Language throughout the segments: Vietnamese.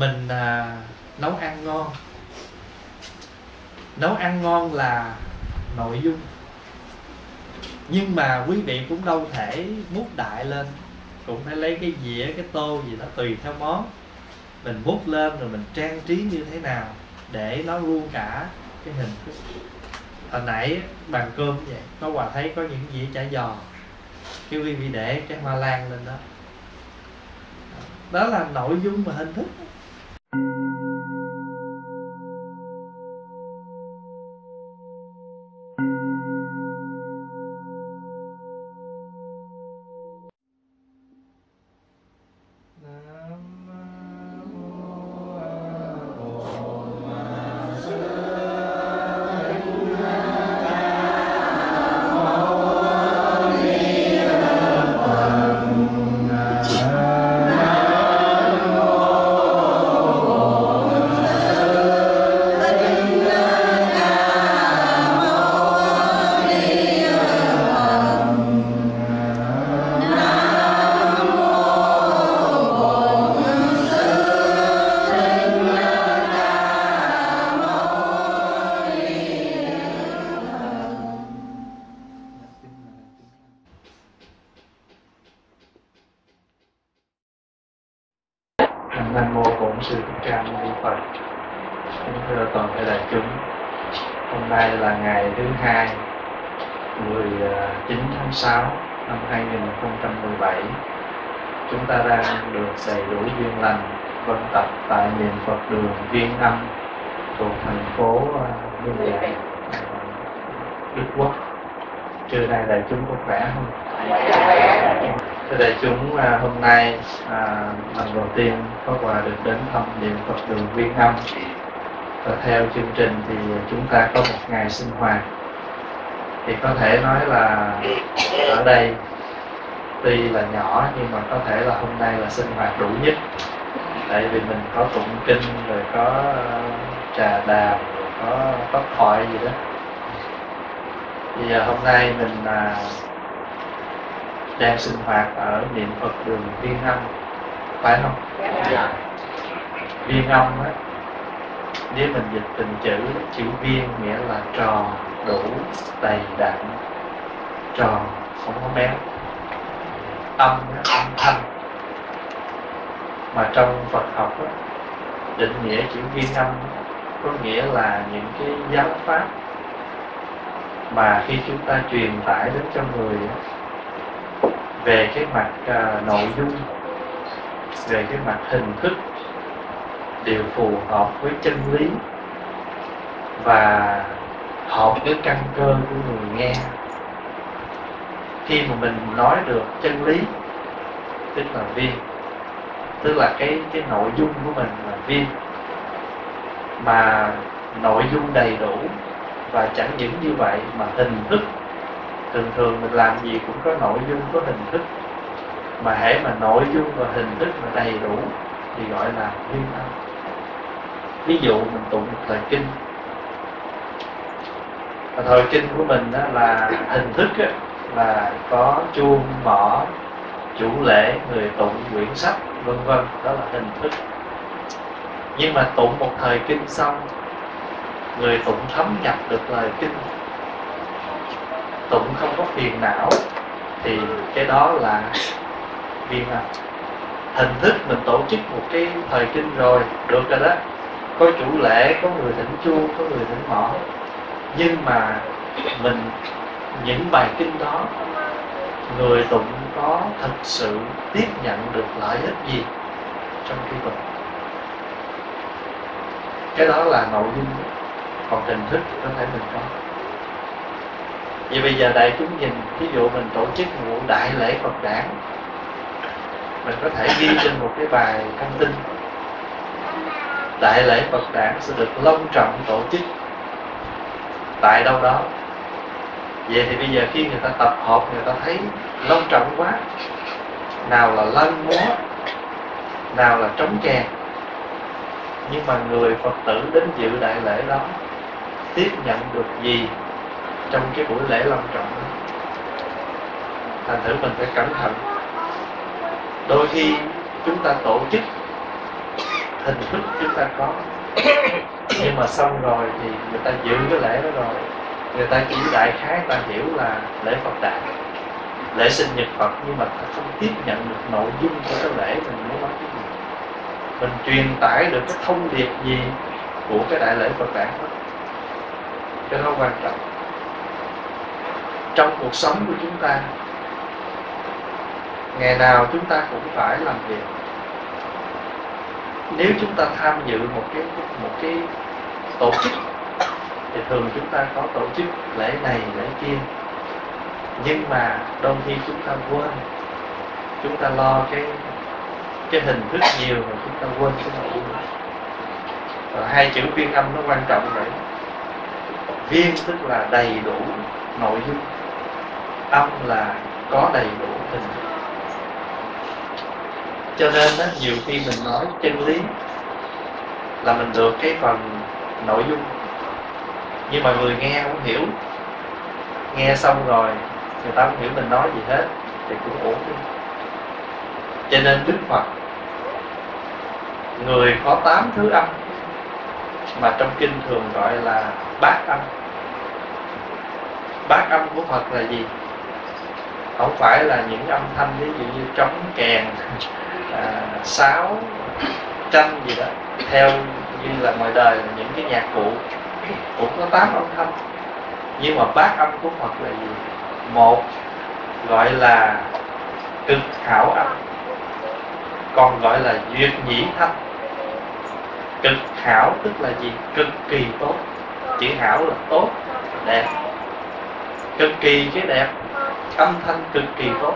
mình à, nấu ăn ngon. Nấu ăn ngon là nội dung. Nhưng mà quý vị cũng đâu thể múc đại lên cũng phải lấy cái dĩa cái tô gì đó tùy theo món. Mình múc lên rồi mình trang trí như thế nào để nó luôn cả cái hình thức. Hồi nãy bàn cơm vậy có hòa thấy có những dĩa chả giò cái quý vị để cái hoa lan lên đó. Đó là nội dung và hình thức. Nam chương trình thì chúng ta có một ngày sinh hoạt thì có thể nói là ở đây tuy là nhỏ nhưng mà có thể là hôm nay là sinh hoạt đủ nhất tại vì mình có tụng kinh rồi có ờ, trà đàm rồi có pháp thoại gì đó thì giờ hôm nay mình à, đang sinh hoạt ở niệm Phật đường Viên Âm phải không? Dạ. Viên Âm á nếu mình dịch tình chữ chữ viên nghĩa là tròn đủ đầy đặn. Tròn không có méo. Âm âm thanh. Mà trong Phật học đó, định nghĩa chữ viên âm có nghĩa là những cái giáo pháp mà khi chúng ta truyền tải đến cho người về cái mặt uh, nội dung về cái mặt hình thức đều phù hợp với chân lý và hợp với căn cơ của người nghe. Khi mà mình nói được chân lý, tức là viên, tức là cái cái nội dung của mình là viên, mà nội dung đầy đủ và chẳng những như vậy mà hình thức, thường thường mình làm gì cũng có nội dung, có hình thức. Mà hãy mà nội dung và hình thức mà đầy đủ thì gọi là viên âm ví dụ mình tụng một thời kinh. Và thời kinh của mình đó là hình thức đó, là có chuông mỏ chủ lễ người tụng quyển sách vân vân. Đó là hình thức. Nhưng mà tụng một thời kinh xong người tụng thấm nhập được lời kinh. Tụng không có phiền não thì cái đó là viên âm hình thức mình tổ chức một cái thời kinh rồi được rồi đó có chủ lễ, có người thỉnh chuông, có người thỉnh mõ nhưng mà mình những bài kinh đó, người tụng có thật sự tiếp nhận được lợi ích gì trong khi tụng cái đó là nội dung còn hình thức có thể mình có. Vậy bây giờ đại chúng nhìn ví dụ mình tổ chức một đại lễ phật đản, mình có thể ghi trên một cái bài thông tin đại lễ Phật đản sẽ được long trọng tổ chức tại đâu đó. Vậy thì bây giờ khi người ta tập hợp, người ta thấy long trọng quá, nào là lân múa, nào là trống kèn, nhưng mà người Phật tử đến dự đại lễ đó tiếp nhận được gì trong cái buổi lễ long trọng đó? Thành thử mình phải cẩn thận. Đôi khi chúng ta tổ chức hình thức chúng ta có. Nhưng mà xong rồi thì người ta giữ cái lễ đó rồi. Người ta chỉ đại khái người ta hiểu là lễ Phật Đản lễ sinh nhật Phật nhưng mà ta không tiếp nhận được nội dung của cái lễ mình muốn nói cái gì. Mình truyền tải được cái thông điệp gì của cái đại lễ Phật Đản đó. Cái đó quan trọng. Trong cuộc sống của chúng ta, ngày nào chúng ta cũng phải làm việc nếu chúng ta tham dự một cái một cái tổ chức, thì thường chúng ta có tổ chức lễ này, lễ kia. Nhưng mà đôi khi chúng ta quên. Chúng ta lo cái cái hình thức nhiều mà chúng ta quên cái nội dung. Và hai chữ viên âm nó quan trọng vậy. Viên tức là đầy đủ nội dung. Âm là có đầy đủ hình thức cho nên đó, nhiều khi mình nói chân lý là mình được cái phần nội dung. Nhưng mà người nghe không hiểu. Nghe xong rồi người ta không hiểu mình nói gì hết thì cũng ổn đi. Cho nên đức phật người có tám thứ âm mà trong kinh thường gọi là bát âm. Bát âm của phật là gì? Không phải là những âm thanh ví dụ như trống kèn à, sáo tranh gì đó theo như là ngoài đời là những cái nhạc cụ cũng có tám âm thanh. Nhưng mà bát âm của Phật là gì? Một gọi là cực hảo âm còn gọi là duyệt nhĩ thanh. Cực hảo tức là gì? Cực kỳ tốt. Chữ hảo là tốt đẹp. Cực kỳ cái đẹp. Âm thanh cực kỳ tốt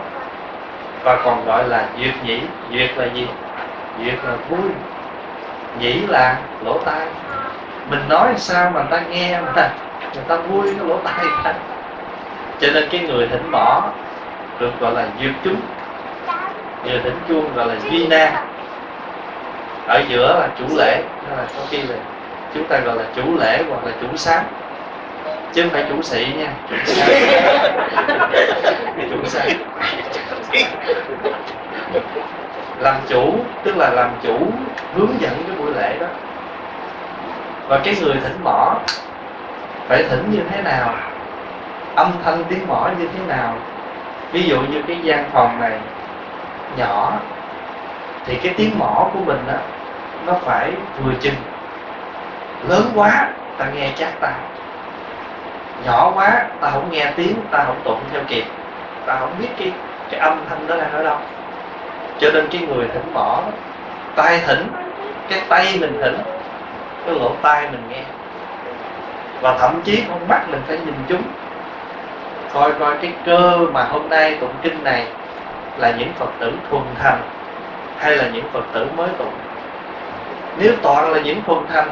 và còn gọi là duyệt nhĩ duyệt là gì? Duyệt là vui nhĩ là lỗ tai. Mình nói sao mà người ta nghe mà người ta vui cái lỗ tai ta? Cho nên cái người thỉnh mỏ được gọi là duyệt chúng. Người thỉnh chuông gọi là duy na. Ở giữa là chủ lễ đó là có khi là chúng ta gọi là chủ lễ hoặc là chủ sáng. Chứ không phải chủ sĩ nha chủ sáng. Chủ sáng làm chủ, tức là làm chủ, hướng dẫn cái buổi lễ đó. Và cái người thỉnh mỏ phải thỉnh như thế nào? Âm thanh tiếng mỏ như thế nào? Ví dụ như cái gian phòng này nhỏ, thì cái tiếng mỏ của mình đó nó phải vừa chừng. Lớn quá, ta nghe chắc ta. Nhỏ quá, ta không nghe tiếng, ta không tụng theo kịp. Ta không biết cái cái âm thanh đó đang ở đâu? Cho nên cái người thỉnh mỏ tay thỉnh, cái tay mình thỉnh, cái lỗ tai mình nghe. Và thậm chí con mắt mình phải nhìn chúng. Coi coi cái cơ mà hôm nay tụng kinh này là những phật tử thuần thành hay là những phật tử mới tụng. Nếu toàn là những thuần thành,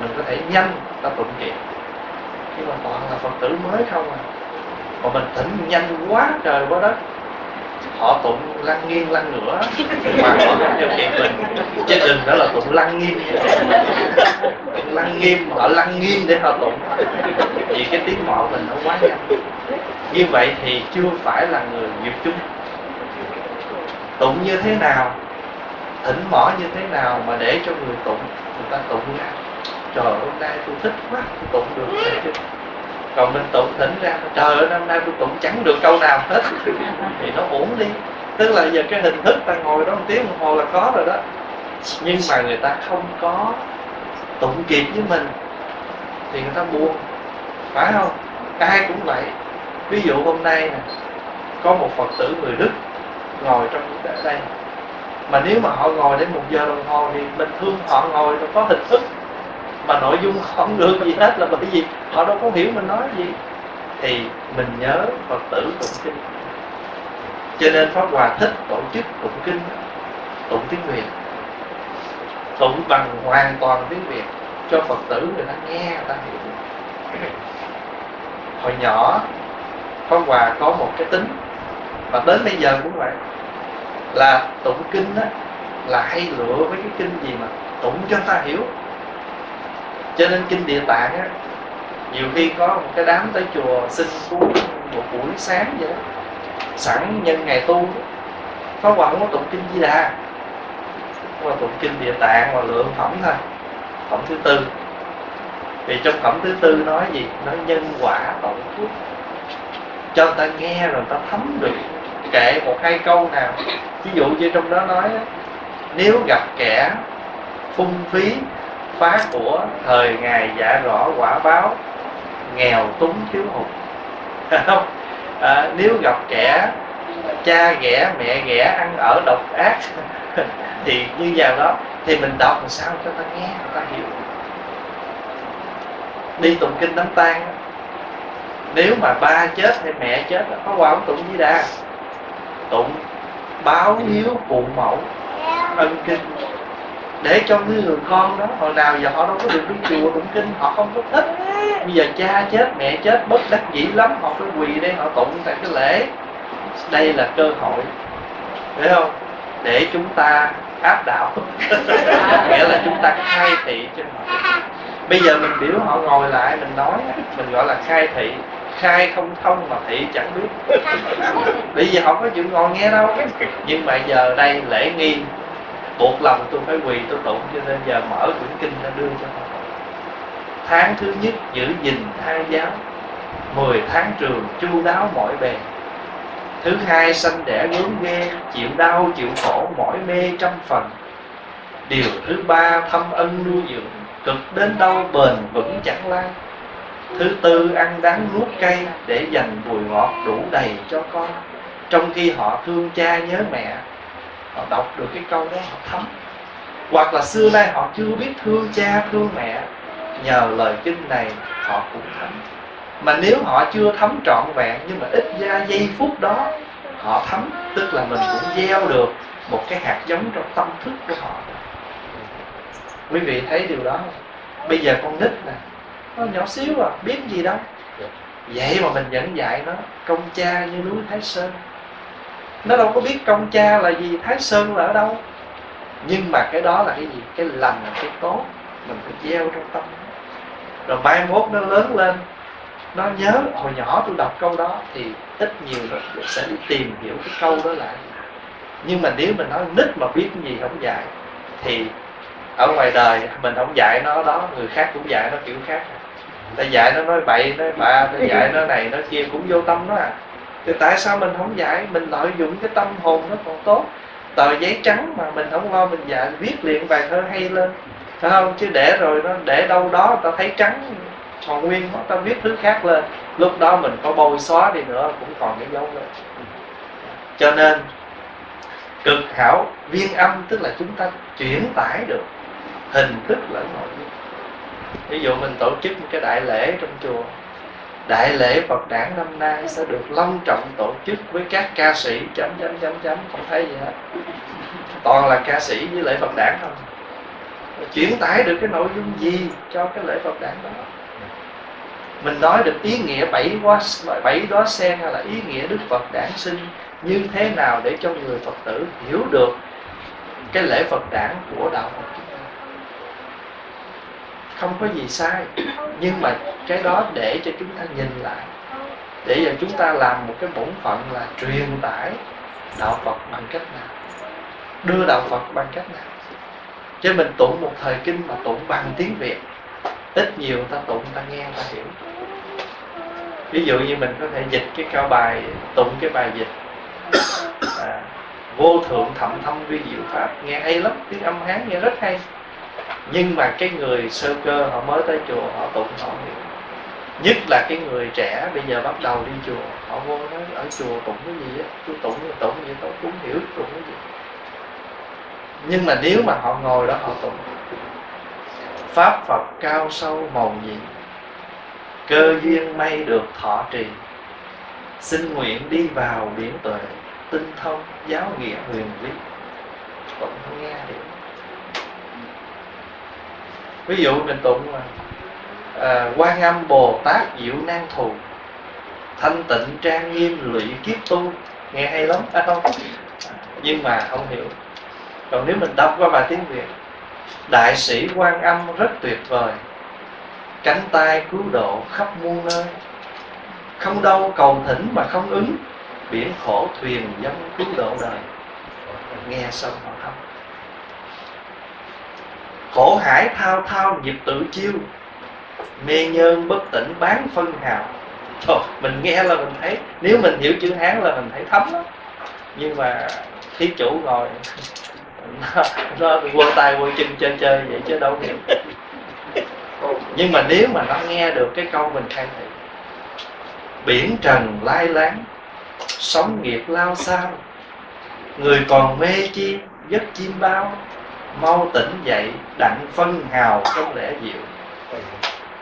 mình có thể nhanh ta tụng kịp nhưng mà toàn là phật tử mới không à. Mà mình thỉnh nhanh quá trời quá đất họ tụng lăng nghiêng lăng ngửa mà họ không theo chị mình chứ đừng đó là tụng lăng nghiêm tụng lăng nghiêm họ lăng nghiêm để họ tụng. Vì cái tiếng mỏ mình nó quá nhanh. Như vậy thì chưa phải là người nghiệp chúng tụng như thế nào, thỉnh mỏ như thế nào mà để cho người tụng, người ta tụng ra. Trời hôm nay tôi thích quá, tôi tụng được rồi chứ còn mình tụng thỉnh ra trời ơi năm nay tôi tụng chẳng được câu nào hết. Thì nó ổn đi. Tức là giờ cái hình thức ta ngồi đó một tiếng đồng hồ là có rồi đó. Nhưng mà người ta không có tụng kịp với mình. Thì người ta buồn. Phải không? Ai cũng vậy. Ví dụ hôm nay nè có một phật tử người đức ngồi trong đây. Mà nếu mà họ ngồi đến một giờ đồng hồ thì bình thường họ ngồi rồi có hình thức mà nội dung không được gì hết là bởi vì họ đâu có hiểu mình nói gì. Thì mình nhớ phật tử tụng kinh. Cho nên pháp hòa thích tổ chức tụng kinh, tụng tiếng việt. Tụng bằng hoàn toàn tiếng việt cho phật tử người ta nghe, người ta hiểu. Hồi nhỏ, pháp hòa có một cái tính, và đến bây giờ cũng vậy, là tụng kinh á, là hay lựa với cái kinh gì mà tụng cho ta hiểu cho nên kinh địa tạng á, nhiều khi có một cái đám tới chùa xin xuống một buổi sáng vậy đó. Sẵn nhân ngày tu có hòa không có tụng kinh di đà? Mà tụng kinh địa tạng và lượng phẩm thôi. Phẩm thứ tư. Vì trong phẩm thứ tư nói gì? Nói nhân quả tổng phước cho người ta nghe rồi người ta thấm được. Kệ một hai câu nào. Ví dụ như trong đó nói nếu gặp kẻ phung phí phá của thời ngày dạ rõ quả báo nghèo túng thiếu hụt. Không à, nếu gặp kẻ cha ghẻ mẹ ghẻ ăn ở độc ác thì như vào đó thì mình đọc làm sao cho ta nghe ta hiểu. Đi tụng kinh đám tang nếu mà ba chết hay mẹ chết có qua ông tụng với đa tụng báo hiếu phụ mẫu ân kinh để cho cái người con đó, hồi nào giờ họ đâu có được đi chùa tụng kinh, họ không có thích. Bây giờ cha chết, mẹ chết, bất đắc dĩ lắm, họ phải quỳ đây họ tụng tại cái lễ. Đây là cơ hội, thấy không? Để chúng ta áp đảo. Nghĩa là chúng ta khai thị cho họ. Bây giờ mình biểu họ ngồi lại, mình nói, mình gọi là khai thị. Khai không thông mà thị chẳng biết. Bây giờ không có chuyện ngồi nghe đâu. Nhưng mà giờ đây lễ nghi buộc lòng tôi phải quỳ, tôi tụng cho nên giờ mở quyển kinh ra đưa cho họ tháng thứ nhất giữ gìn thai giáo, mười tháng trường chu đáo mọi bề. Thứ hai sanh đẻ gớm ghê chịu đau chịu khổ mỏi mê trăm phần. Điều thứ ba thâm ân nuôi dưỡng, cực đến đâu bền vững chẳng lai. Thứ tư ăn đắng nuốt cay, để dành bùi ngọt đủ đầy cho con. Trong khi họ thương cha nhớ mẹ họ đọc được cái câu đó họ thấm. Hoặc là xưa nay họ chưa biết thương cha thương mẹ. Nhờ lời kinh này họ cũng thấm. Mà nếu họ chưa thấm trọn vẹn nhưng mà ít ra giây phút đó họ thấm tức là mình cũng gieo được một cái hạt giống trong tâm thức của họ. Quý vị thấy điều đó không? Bây giờ con nít nè nó nhỏ xíu à biết gì đâu. Vậy mà mình dẫn dạy nó công cha như núi thái sơn nó đâu có biết công cha là gì, thái sơn là ở đâu. Nhưng mà cái đó là cái gì? Cái lành là cái tốt, mình phải gieo trong tâm. Rồi mai mốt nó lớn lên, nó nhớ, hồi nhỏ tôi đọc câu đó thì ít nhiều rồi sẽ đi tìm hiểu cái câu đó lại. Nhưng mà nếu mình nói nít mà biết cái gì không dạy, thì ở ngoài đời mình không dạy nó đó, người khác cũng dạy nó kiểu khác. Ta dạy nó nói bậy, nói bạ, ta dạy nó này, nó kia cũng vô tâm đó à thì tại sao mình không dạy? Mình lợi dụng cái tâm hồn nó còn tốt. Tờ giấy trắng mà mình không lo, mình dạy, viết liền bài thơ hay lên. Phải không? Chứ để rồi nó, để đâu đó ta thấy trắng. Còn nguyên nó ta viết thứ khác lên. Lúc đó mình có bôi xóa đi nữa, cũng còn cái dấu lên cho nên, cực hảo viên âm tức là chúng ta chuyển tải được hình thức lẫn nội dung. Ví dụ mình tổ chức một cái đại lễ trong chùa đại lễ Phật đản năm nay sẽ được long trọng tổ chức với các ca sĩ chấm chấm chấm chấm, không thấy gì hết. Toàn là ca sĩ với lễ Phật đản không? Chuyển tải được cái nội dung gì cho cái lễ Phật đản đó? Mình nói được ý nghĩa bảy quá, bảy đó sen hay là ý nghĩa Đức Phật đản sinh như thế nào để cho người Phật tử hiểu được cái lễ Phật đản của đạo Phật không có gì sai. Nhưng mà cái đó để cho chúng ta nhìn lại. Để giờ chúng ta làm một cái bổn phận là truyền tải đạo Phật bằng cách nào? Đưa đạo Phật bằng cách nào? Chứ mình tụng một thời kinh mà tụng bằng tiếng Việt ít nhiều ta tụng ta nghe ta hiểu. Ví dụ như mình có thể dịch cái cao bài tụng cái bài dịch à, vô thượng thậm thâm vi diệu pháp nghe hay lắm tiếng âm hán nghe rất hay nhưng mà cái người sơ cơ, họ mới tới chùa, họ tụng, họ niệm. Nhất là cái người trẻ, bây giờ bắt đầu đi chùa, họ vô nói, ở chùa tụng cái gì á? Tôi tụng tụng gì tôi cũng hiểu, tụng cái gì? Nhưng mà nếu mà họ ngồi đó họ tụng, pháp phật cao sâu màu nhiệm, cơ duyên may được thọ trì. Xin nguyện đi vào biển tuệ, tinh thông giáo nghĩa huyền lý tụng nghe được ví dụ mình tụng mà à, quan âm bồ tát diệu nan thù thanh tịnh trang nghiêm lụy kiếp tu. Nghe hay lắm phải không? Nhưng mà không hiểu. Còn nếu mình đọc qua bài tiếng việt đại sĩ quan âm rất tuyệt vời. Cánh tay cứu độ khắp muôn nơi. Không đâu cầu thỉnh mà không ứng biển khổ thuyền giống cứu độ đời. Nghe xong. họ khổ hải thao thao nghiệp tự chiêu. Mê nhân bất tỉnh bán phân hào. Thôi, mình nghe là mình thấy nếu mình hiểu chữ hán là mình thấy thấm lắm. nhưng mà thí chủ ngồi nó, nó quơ tay quơ chân chơi chơi vậy chứ đâu hiểu. Nhưng mà nếu mà nó nghe được cái câu mình khai thị biển trần lai láng sóng nghiệp lao sao người còn mê chi giấc chim bao mau tỉnh dậy, đặng phân hào trong lẽ diệu.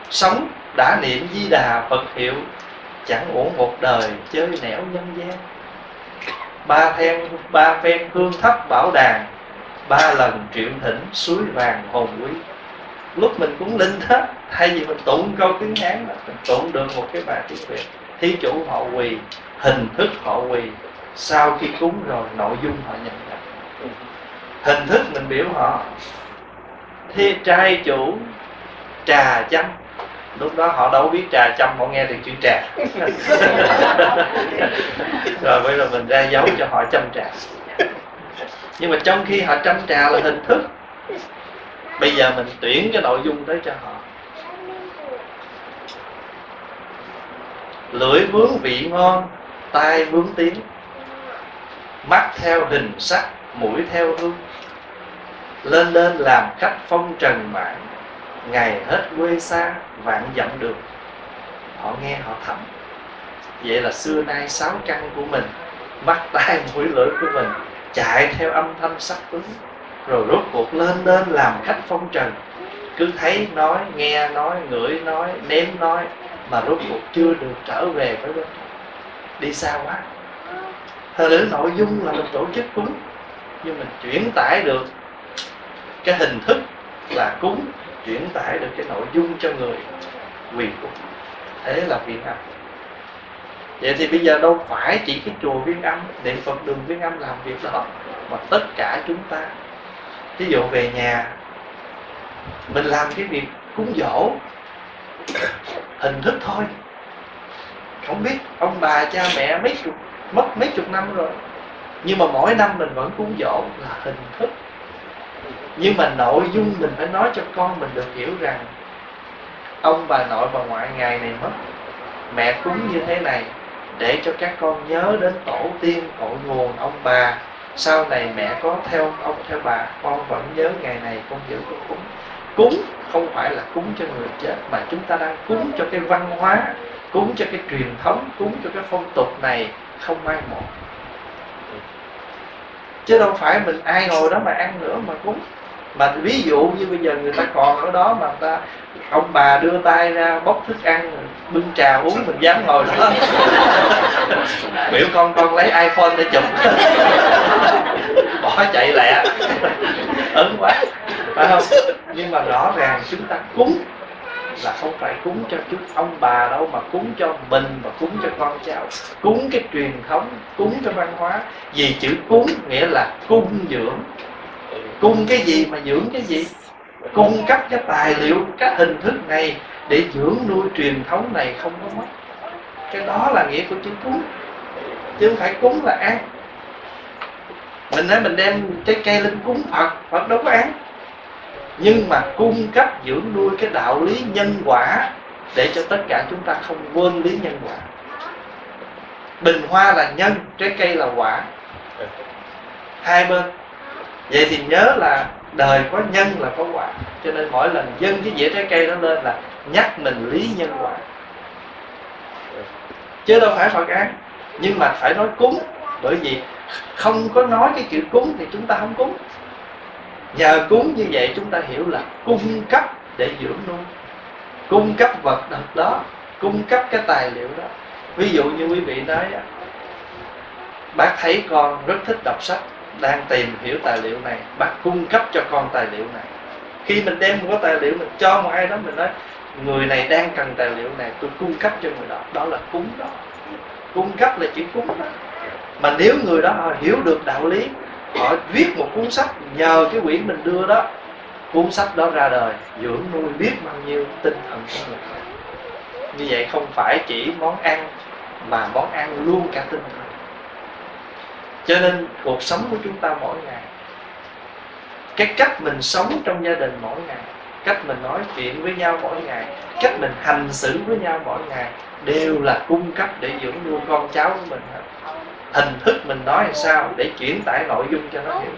Sống đã niệm di đà phật hiệu, chẳng uổng một đời chơi nẻo nhân gian. Ba then, ba phen hương thấp bảo đàn, ba lần triệu thỉnh suối vàng hồn quý. Lúc mình cũng linh hết thay vì mình tụng câu tiếng hán mình tụng được một cái bài tiếng việt. Thí chủ họ quỳ, hình thức họ quỳ, sau khi cúng rồi nội dung họ nhận nhận hình thức mình biểu họ. Thi trai chủ trà chăm. Lúc đó họ đâu biết trà chăm họ nghe được chữ trà. Rồi bây giờ mình ra dấu cho họ chăm trà. Nhưng mà trong khi họ chăm trà là hình thức bây giờ mình tuyển cái nội dung tới cho họ. Lưỡi vướng vị ngon tai vướng tiếng mắt theo hình sắc mũi theo hương lên lên làm khách phong trần mạng, ngày hết quê xa vạn dặm được họ nghe, họ thẩm, vậy là xưa nay sáu căn của mình mắt tai mũi lưỡi của mình, chạy theo âm thanh sắc tướng rồi rốt cuộc lên lên làm khách phong trần. Cứ thấy nói, nghe nói, ngửi nói, nếm nói, mà rốt cuộc chưa được trở về với bên đi xa quá. Thật nữa nội dung là mình tổ chức cúng nhưng mình chuyển tải được cái hình thức là cúng, chuyển tải được cái nội dung cho người quyền cúng thế là viên âm. Vậy thì bây giờ đâu phải chỉ cái chùa viên âm niệm phật đường viên âm làm việc đó, mà tất cả chúng ta. Ví dụ về nhà, mình làm cái việc cúng dỗ, hình thức thôi. Không biết ông bà, cha, mẹ mấy chục, mất mấy chục năm rồi. Nhưng mà mỗi năm mình vẫn cúng dỗ là hình thức nhưng mà nội dung mình phải nói cho con mình được hiểu rằng ông bà nội bà ngoại ngày này mất. Mẹ cúng như thế này để cho các con nhớ đến tổ tiên cội nguồn ông bà. Sau này mẹ có theo ông, theo bà, con vẫn nhớ ngày này con giữ con cúng. Cúng không phải là cúng cho người chết mà chúng ta đang cúng cho cái văn hóa, cúng cho cái truyền thống, cúng cho cái phong tục này không mai một chứ đâu phải mình ai ngồi đó mà ăn nữa mà cúng mà ví dụ như bây giờ người ta còn ở đó mà ta ông bà đưa tay ra bốc thức ăn bưng trà uống mình dám ngồi đó. Biểu con con lấy iphone để chụp. Bỏ chạy lẹ. Ấn quá. Phải không? Nhưng mà rõ ràng chúng ta cúng là không phải cúng cho chút ông bà đâu, mà cúng cho mình và cúng cho con cháu. Cúng cái truyền thống, cúng cho văn hóa. Vì chữ cúng nghĩa là cung dưỡng. Cung cái gì mà dưỡng cái gì? Cung cấp cái tài liệu các hình thức này để dưỡng nuôi truyền thống này không có mất. Cái đó là nghĩa của chữ cúng. Chứ không phải cúng là ăn. Mình nói mình đem trái cây lên cúng phật phật đâu có ăn nhưng mà cung cấp dưỡng nuôi cái đạo lý nhân quả để cho tất cả chúng ta không quên lý nhân quả. Bình hoa là nhân, trái cây là quả. Hai bên. Vậy thì nhớ là đời có nhân là có quả. Cho nên mỗi lần dân cái dĩa trái cây đó lên là nhắc mình lý nhân quả. Chứ đâu phải phật án. Nhưng mà phải nói cúng. Bởi vì không có nói cái chữ cúng thì chúng ta không cúng nhờ cúng như vậy chúng ta hiểu là cung cấp để dưỡng nuôi. Cung cấp vật thực đó, cung cấp cái tài liệu đó. Ví dụ như quý vị nói bác thấy con rất thích đọc sách, đang tìm hiểu tài liệu này, bác cung cấp cho con tài liệu này. Khi mình đem một cái tài liệu mình cho một ai đó, mình nói, người này đang cần tài liệu này, tôi cung cấp cho người đó. Đó là cúng đó. Cung cấp là chữ cúng đó. Mà nếu người đó họ hiểu được đạo lý họ viết một cuốn sách, nhờ cái quyển mình đưa đó, cuốn sách đó ra đời, dưỡng nuôi biết bao nhiêu tinh thần của người như vậy không phải chỉ món ăn, mà món ăn luôn cả tinh thần. Cho nên cuộc sống của chúng ta mỗi ngày, cái cách mình sống trong gia đình mỗi ngày, cách mình nói chuyện với nhau mỗi ngày, cách mình hành xử với nhau mỗi ngày, đều là cung cấp để dưỡng nuôi con cháu của mình hình thức mình nói làm sao để chuyển tải nội dung cho nó hiểu.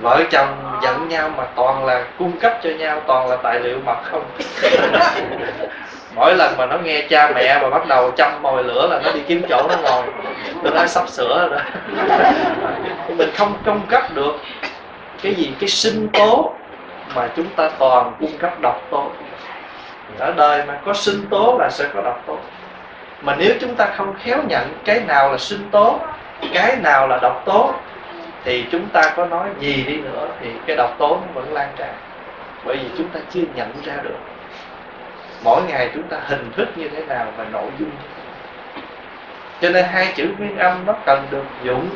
Vợ chồng giận nhau mà toàn là cung cấp cho nhau toàn là tài liệu mật không mỗi lần mà nó nghe cha mẹ mà bắt đầu chăm mồi lửa là nó đi kiếm chỗ nó ngồi. Nó nói sắp sửa rồi mình không cung cấp được cái gì cái sinh tố mà chúng ta toàn cung cấp độc tố. Ở đời mà có sinh tố là sẽ có độc tố mà nếu chúng ta không khéo nhận cái nào là sinh tố cái nào là độc tố, thì chúng ta có nói gì đi nữa thì cái độc tố nó vẫn lan tràn. Bởi vì chúng ta chưa nhận ra được. Mỗi ngày chúng ta hình thức như thế nào và nội dung. Cho nên hai chữ nguyên âm nó cần được dụng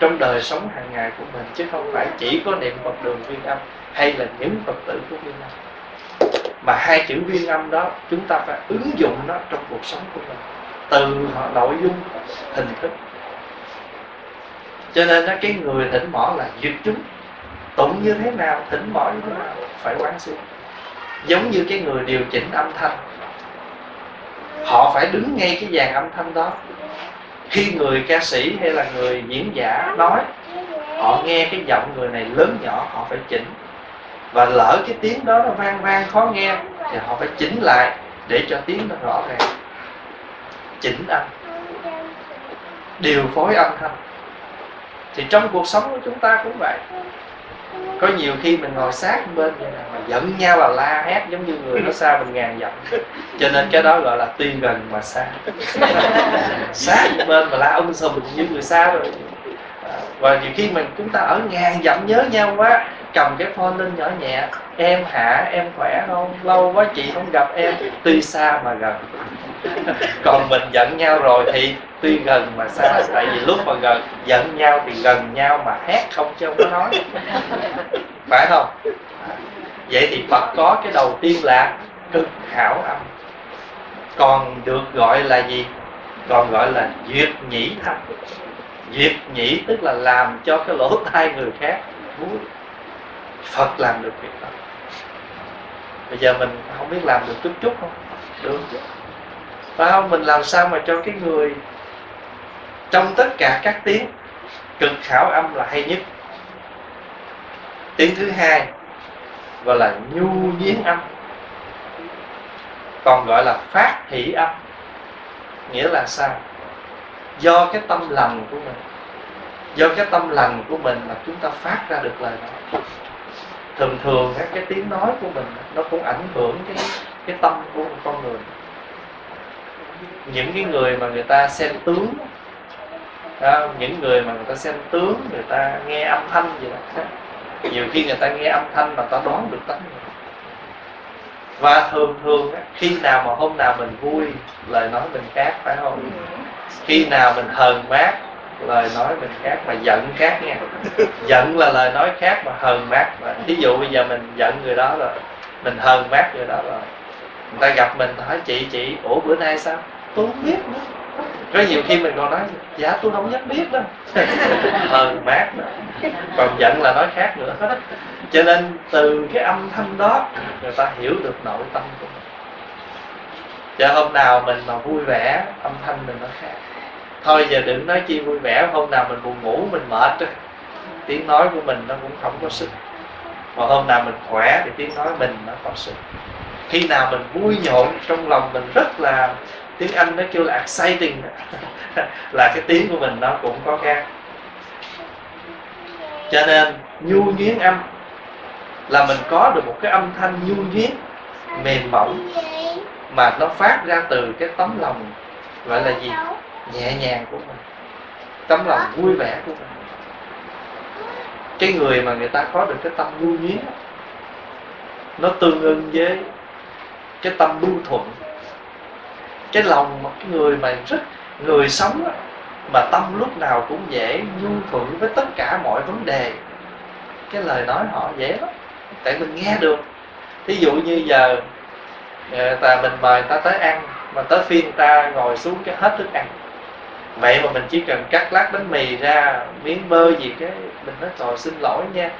trong đời sống hàng ngày của mình, chứ không phải chỉ có niệm phật đường nguyên âm hay là những phật tử của nguyên âm. Mà hai chữ nguyên âm đó, chúng ta phải ứng dụng nó trong cuộc sống của mình từ nội dung hình thức. Cho nên cái người thỉnh mỏ là duyệt chúng. Tụng như thế nào, thỉnh mỏ như thế nào, phải quán xuyên. Giống như cái người điều chỉnh âm thanh. Họ phải đứng ngay cái dàn âm thanh đó. Khi người ca sĩ hay là người diễn giả nói, họ nghe cái giọng người này lớn nhỏ, họ phải chỉnh. Và lỡ cái tiếng đó nó vang vang khó nghe, thì họ phải chỉnh lại để cho tiếng nó rõ ràng chỉnh âm. Điều phối âm thanh. Thì trong cuộc sống của chúng ta cũng vậy. Có nhiều khi mình ngồi sát bên vậy nè mà giận nhau là la hét giống như người nó xa mình ngàn dặm. Cho nên cái đó gọi là tuy gần mà xa. Sát bên mà la ông sùm như người xa rồi. Và nhiều khi mình chúng ta ở ngàn dặm nhớ nhau quá cầm cái phone lên nhỏ nhẹ em hả? Em khỏe không? Lâu quá chị không gặp em. Tuy xa mà gần. Còn mình giận nhau rồi thì tuy gần mà xa. Tại vì lúc mà gần giận nhau thì gần nhau mà hét không chứ không có nói. Phải không? Vậy thì phật có cái đầu tiên là cực hảo âm. Còn được gọi là gì? Còn gọi là duyệt nhĩ thanh duyệt nhĩ tức là làm cho cái lỗ tai người khác vui phật làm được việc đó bây giờ mình không biết làm được chút chút không? Được. Phải không? Mình làm sao mà cho cái người trong tất cả các tiếng cực khảo âm là hay nhất? Tiếng thứ hai gọi là nhu nhiến âm, còn gọi là phát hỷ âm. Nghĩa là sao? Do cái tâm lành của mình. Do cái tâm lành của mình mà chúng ta phát ra được lời nói thường thường cái tiếng nói của mình nó cũng ảnh hưởng cái cái tâm của một con người. Những cái người mà người ta xem tướng đó, những người mà người ta xem tướng người ta nghe âm thanh gì đó nhiều khi người ta nghe âm thanh mà ta đoán được tánh người và thường thường khi nào mà hôm nào mình vui lời nói mình khác phải không? Khi nào mình hờn mát lời nói mình khác mà giận khác nha. Giận là lời nói khác mà hờn mát mà ví dụ bây giờ mình giận người đó rồi, mình hờn mát người đó rồi, người ta gặp mình hỏi, chị chị, ủa, bữa nay sao? Tôi không biết nữa. Có nhiều khi mình còn nói dạ tôi không dám biết đâu. Hờn mát đó. còn giận là nói khác nữa. Cho nên từ cái âm thanh đó, người ta hiểu được nội tâm của mình. Cho hôm nào mình mà vui vẻ, âm thanh mình nó khác thôi, giờ đừng nói chi vui vẻ, hôm nào mình buồn ngủ, mình mệt tiếng nói của mình nó cũng không có sức. Mà hôm nào mình khỏe thì tiếng nói mình nó có sức. Khi nào mình vui nhộn, trong lòng mình rất là, tiếng anh nó kêu là exciting là cái tiếng của mình nó cũng có khác. Cho nên, nhu nhuyến âm là mình có được một cái âm thanh nhu nhuyến mềm mỏng mà nó phát ra từ cái tấm lòng, gọi là gì? Nhẹ nhàng của mình. Tấm lòng vui vẻ của mình. Cái người mà người ta có được cái tâm nhu nhuyến nó tương ưng với cái tâm lưu thuận. Cái lòng một cái người mà rất người sống đó, mà tâm lúc nào cũng dễ nhu thuận với tất cả mọi vấn đề. Cái lời nói họ dễ lắm tại mình nghe được. Ví dụ như giờ ờ, ta mình mời ta tới ăn mà tới phiên ta ngồi xuống cái hết thức ăn vậy mà mình chỉ cần cắt lát bánh mì ra miếng bơ gì cái mình nói trời xin lỗi nha.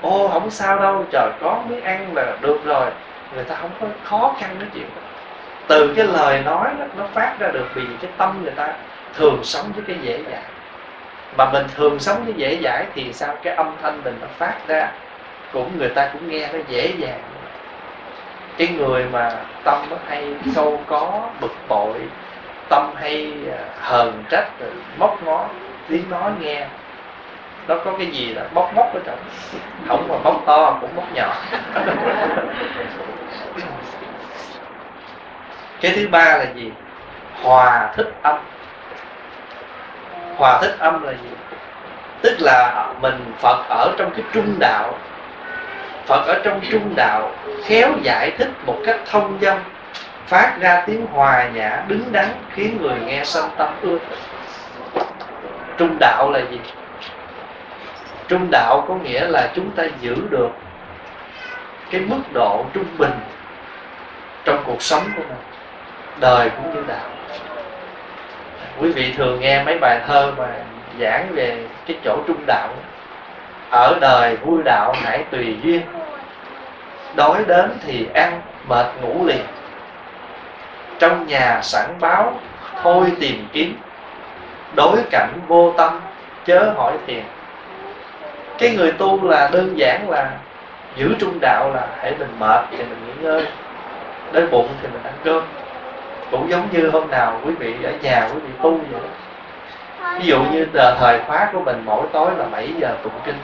Ô không sao đâu trời có miếng ăn là được rồi. Người ta không có khó khăn nói chuyện. Từ cái lời nói đó, nó phát ra được vì cái tâm người ta thường sống với cái dễ dãi mà mình thường sống với dễ dãi thì sao? Cái âm thanh mình nó phát ra cũng người ta cũng nghe nó dễ dàng. Cái người mà tâm nó hay sâu có bực bội tâm hay à, hờn trách rồi móc ngó tiếng nói nghe. Nó có cái gì là bóc móc ở trong? Không mà bóc to cũng bóc nhỏ. Cái thứ ba là gì? Hòa thích âm. Hòa thích âm là gì? Tức là mình phật ở trong cái trung đạo. Phật ở trong trung đạo khéo giải thích một cách thông dong phát ra tiếng hòa nhã đứng đắn khiến người nghe sanh tâm ưa thích. Trung đạo là gì? Trung đạo có nghĩa là chúng ta giữ được cái mức độ trung bình trong cuộc sống của mình, đời cũng như đạo. Quý vị thường nghe mấy bài thơ mà giảng về cái chỗ trung đạo. Ở đời vui đạo hãy tùy duyên, đói đến thì ăn, mệt ngủ liền trong nhà sẵn báo thôi tìm kiếm. Đối cảnh vô tâm, chớ hỏi thiền cái người tu là đơn giản là giữ trung đạo là hãy mình mệt thì mình nghỉ ngơi, đói bụng thì mình ăn cơm. Cũng giống như hôm nào quý vị ở nhà, quý vị tu vậy đó. Ví dụ như thời khóa của mình mỗi tối là 7 giờ tụng kinh.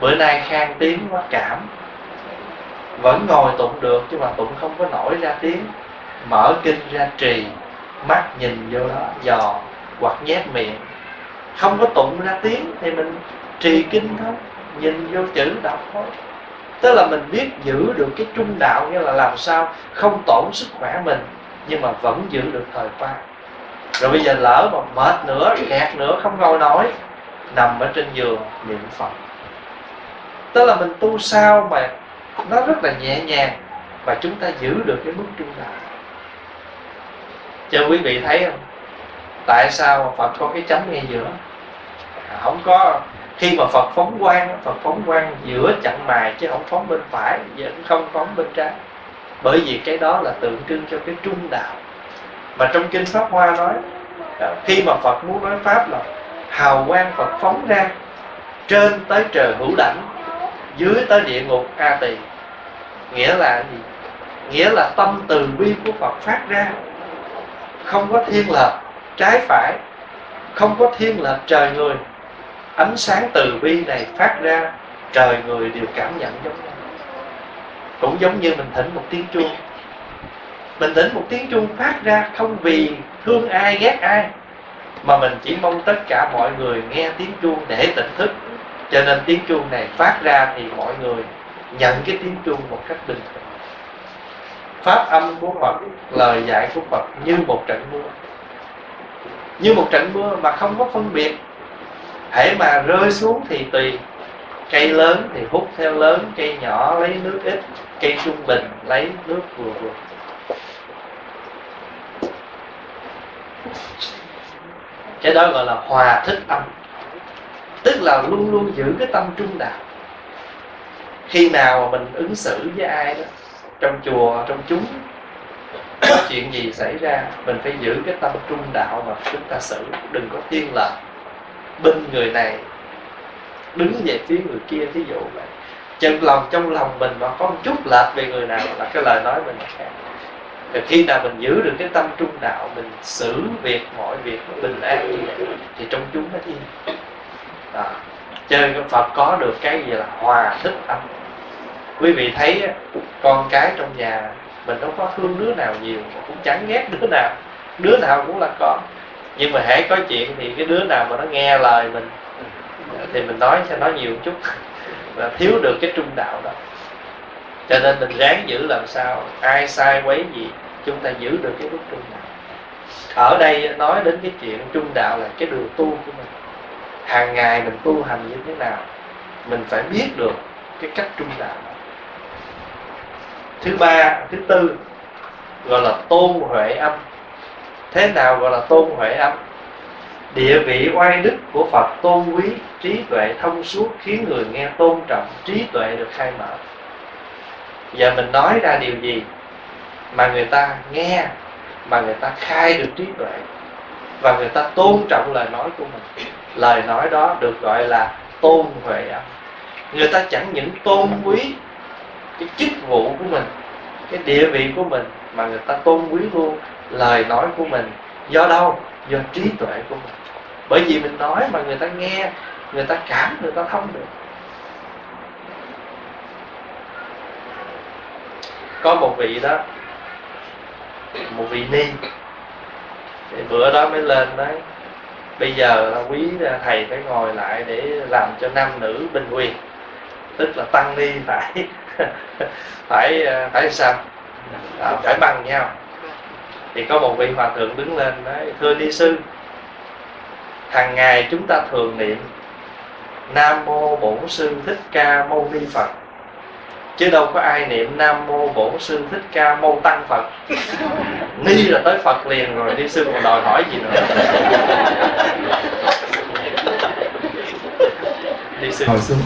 Bữa nay khang tiếng quá cảm. Vẫn ngồi tụng được nhưng mà tụng không có nổi ra tiếng mở kinh ra trì, mắt nhìn vô đó dò hoặc nhét miệng. Không có tụng ra tiếng thì mình trì kinh thôi, nhìn vô chữ đọc thôi. Tức là mình biết giữ được cái trung đạo nghĩa là làm sao không tổn sức khỏe mình, nhưng mà vẫn giữ được thời qua rồi bây giờ lỡ mà mệt nữa kẹt nữa, không ngồi nổi, nằm ở trên giường niệm phật. Tức là mình tu sao mà nó rất là nhẹ nhàng và chúng ta giữ được cái mức trung đạo cho quý vị thấy không? Tại sao mà phật có cái chấm ngay giữa? À, không có. Khi mà phật phóng quang, phật phóng quang giữa chặn mài chứ không phóng bên phải vẫn không phóng bên trái. Bởi vì cái đó là tượng trưng cho cái trung đạo. Mà trong kinh pháp hoa nói à, khi mà phật muốn nói pháp là hào quang phật phóng ra, trên tới trời hữu đảnh, dưới tới địa ngục a tỳ. Nghĩa là gì? Nghĩa là tâm từ bi của phật phát ra không có thiên lệch trái phải, không có thiên lệch trời người. Ánh sáng từ bi này phát ra, trời người đều cảm nhận giống nhau. Cũng giống như mình thỉnh một tiếng chuông. Mình thỉnh một tiếng chuông phát ra không vì thương ai, ghét ai, mà mình chỉ mong tất cả mọi người nghe tiếng chuông để tỉnh thức. Cho nên tiếng chuông này phát ra thì mọi người nhận cái tiếng chuông một cách bình thường pháp âm của phật, lời dạy của phật như một trận mưa. Như một trận mưa mà không có phân biệt. Hãy mà rơi xuống thì tùy. Cây lớn thì hút theo lớn, cây nhỏ lấy nước ít, cây trung bình lấy nước vừa vừa. Cái đó gọi là hòa thích âm. Tức là luôn luôn giữ cái tâm trung đạo. Khi nào mà mình ứng xử với ai đó trong chùa, trong chúng. Có chuyện gì xảy ra, mình phải giữ cái tâm trung đạo mà chúng ta xử. Đừng có thiên lệch bên người này đứng về phía người kia, thí dụ vậy. Chân lòng trong lòng mình mà có một chút lệch về người nào là cái lời nói mình khác. Thì khi nào mình giữ được cái tâm trung đạo, mình xử việc mọi việc bình an như vậy, thì trong chúng nó yên. Chơi cho Phật có được cái gì là hòa thích âm quý vị thấy con cái trong nhà mình đâu có thương đứa nào nhiều, mà cũng chẳng ghét đứa nào. Đứa nào cũng là con. Nhưng mà hãy có chuyện thì cái đứa nào mà nó nghe lời mình, thì mình nói sẽ nói nhiều chút, là thiếu được cái trung đạo đó. Cho nên mình ráng giữ làm sao, ai sai quấy gì, chúng ta giữ được cái lúc trung đạo. Ở đây nói đến cái chuyện trung đạo là cái đường tu của mình. Hàng ngày mình tu hành như thế nào, mình phải biết được cái cách trung đạo thứ ba, thứ tư, gọi là tôn huệ âm. Thế nào gọi là tôn huệ âm? Địa vị oai đức của phật tôn quý, trí tuệ thông suốt khiến người nghe tôn trọng, trí tuệ được khai mở. Giờ mình nói ra điều gì mà người ta nghe, mà người ta khai được trí tuệ, và người ta tôn trọng lời nói của mình? Lời nói đó được gọi là tôn huệ âm. Người ta chẳng những tôn quý cái chức vụ của mình, cái địa vị của mình mà người ta tôn quý luôn lời nói của mình. Do đâu? Do trí tuệ của mình. Bởi vì mình nói mà người ta nghe, người ta cảm, người ta thông được. Có một vị đó, một vị ni. Thì bữa đó mới lên đấy bây giờ là quý thầy phải ngồi lại để làm cho nam nữ bình quyền. Tức là tăng ni phải. phải phải sao? À, phải bằng nhau. Thì có một vị hòa thượng đứng lên nói thưa ni sư hàng ngày chúng ta thường niệm nam mô bổn sư thích ca mâu ni phật. Chứ đâu có ai niệm nam mô bổn sư thích ca mâu tăng phật. Ni là tới phật liền rồi ni sư còn đòi hỏi gì nữa đi sư ngồi xuống